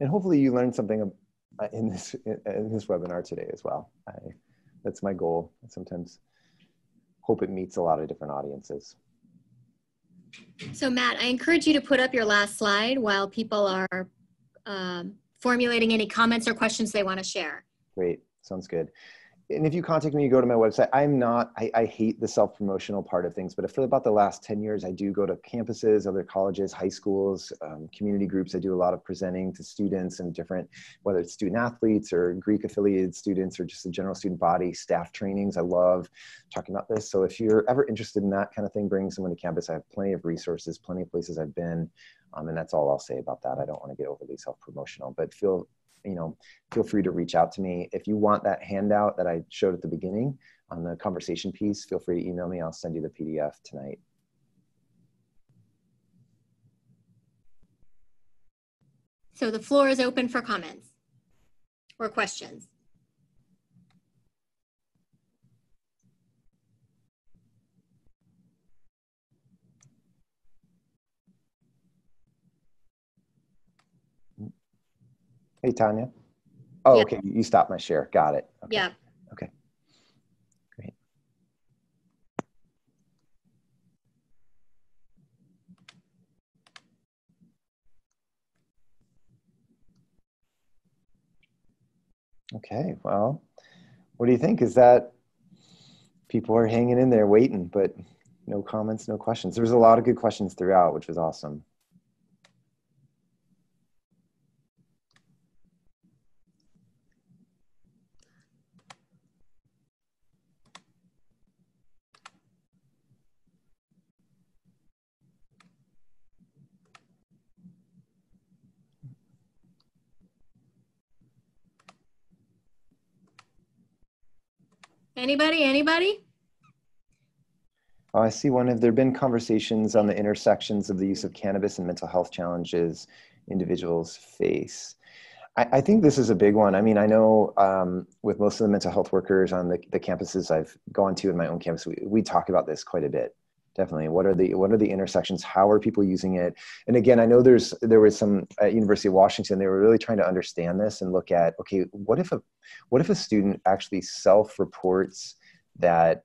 Speaker 2: and hopefully you learned something uh, in this in this webinar today as well. I, that's my goal. Sometimes hope it meets a lot of different audiences.
Speaker 1: So Matt, I encourage you to put up your last slide while people are um, formulating any comments or questions they want to share.
Speaker 2: Great, sounds good and if you contact me, you go to my website. I'm not, I, I hate the self promotional part of things, but for about the last 10 years, I do go to campuses, other colleges, high schools, um, community groups. I do a lot of presenting to students and different, whether it's student athletes or Greek affiliated students or just the general student body, staff trainings. I love talking about this. So if you're ever interested in that kind of thing, bringing someone to campus, I have plenty of resources, plenty of places I've been. Um, and that's all I'll say about that. I don't want to get overly self promotional, but feel you know, feel free to reach out to me. If you want that handout that I showed at the beginning on the conversation piece, feel free to email me. I'll send you the PDF tonight.
Speaker 1: So the floor is open for comments or questions.
Speaker 2: Hey, Tanya. Oh,
Speaker 1: Yeah.
Speaker 2: okay. You stopped my share. Got it. Okay.
Speaker 1: Yeah.
Speaker 2: Okay. Great. Okay. Well, what do you think? Is that people are hanging in there waiting, but no comments, no questions? There was a lot of good questions throughout, which was awesome.
Speaker 1: Anybody, anybody?
Speaker 2: Oh, I see one. Have there been conversations on the intersections of the use of cannabis and mental health challenges individuals face? I, I think this is a big one. I mean, I know um, with most of the mental health workers on the, the campuses I've gone to in my own campus, we, we talk about this quite a bit. Definitely. What are the what are the intersections? How are people using it? And again, I know there's there was some at University of Washington. They were really trying to understand this and look at okay, what if a what if a student actually self-reports that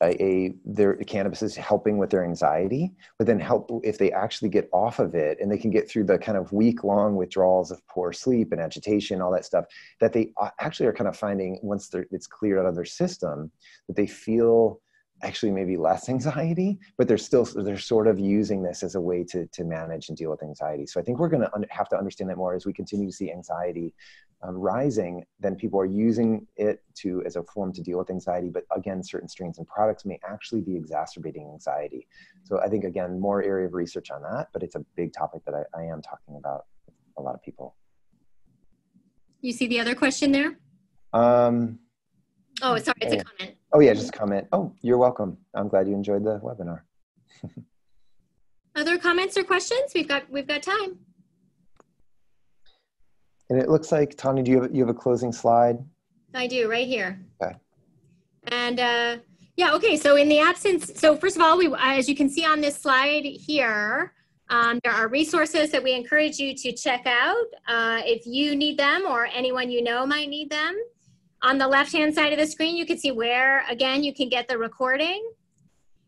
Speaker 2: a, a their cannabis is helping with their anxiety but then help if they actually get off of it and they can get through the kind of week long withdrawals of poor sleep and agitation all that stuff that they actually are kind of finding once it's cleared out of their system that they feel actually maybe less anxiety but they're still they're sort of using this as a way to to manage and deal with anxiety so i think we're going to have to understand that more as we continue to see anxiety um, rising, then people are using it to as a form to deal with anxiety. But again, certain strains and products may actually be exacerbating anxiety. So I think again, more area of research on that, but it's a big topic that I, I am talking about with a lot of people.
Speaker 1: You see the other question there?
Speaker 2: Um,
Speaker 1: oh, sorry, it's a comment.
Speaker 2: Oh yeah, just comment. Oh, you're welcome. I'm glad you enjoyed the webinar.
Speaker 1: other comments or questions? We've got we've got time.
Speaker 2: And it looks like, Tanya, do you have, you have a closing slide?
Speaker 1: I do, right here.
Speaker 2: Okay.
Speaker 1: And uh, yeah, okay, so in the absence, so first of all, we, as you can see on this slide here, um, there are resources that we encourage you to check out uh, if you need them or anyone you know might need them. On the left-hand side of the screen, you can see where, again, you can get the recording.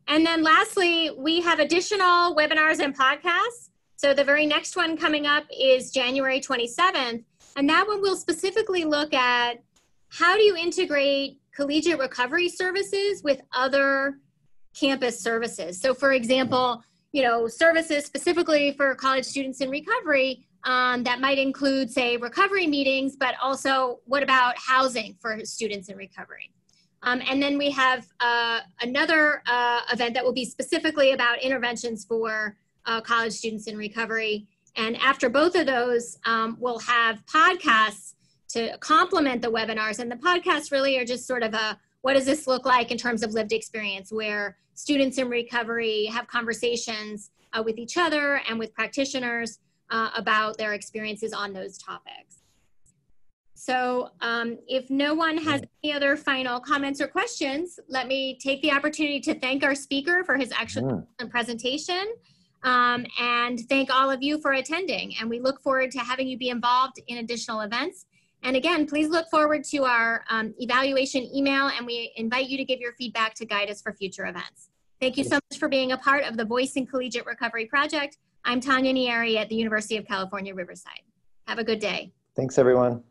Speaker 1: And then lastly, we have additional webinars and podcasts. So the very next one coming up is January 27th. And that one will specifically look at how do you integrate collegiate recovery services with other campus services. So for example, you know, services specifically for college students in recovery um, that might include, say, recovery meetings, but also what about housing for students in recovery? Um, and then we have uh, another uh, event that will be specifically about interventions for uh, college students in recovery and after both of those, um, we'll have podcasts to complement the webinars. And the podcasts really are just sort of a what does this look like in terms of lived experience, where students in recovery have conversations uh, with each other and with practitioners uh, about their experiences on those topics. So um, if no one has any other final comments or questions, let me take the opportunity to thank our speaker for his excellent presentation. um, and thank all of you for attending. And we look forward to having you be involved in additional events. And again, please look forward to our um, evaluation email, and we invite you to give your feedback to guide us for future events. Thank you so much for being a part of the Voice in Collegiate Recovery Project. I'm Tanya Nieri at the University of California, Riverside. Have a good day.
Speaker 2: Thanks, everyone.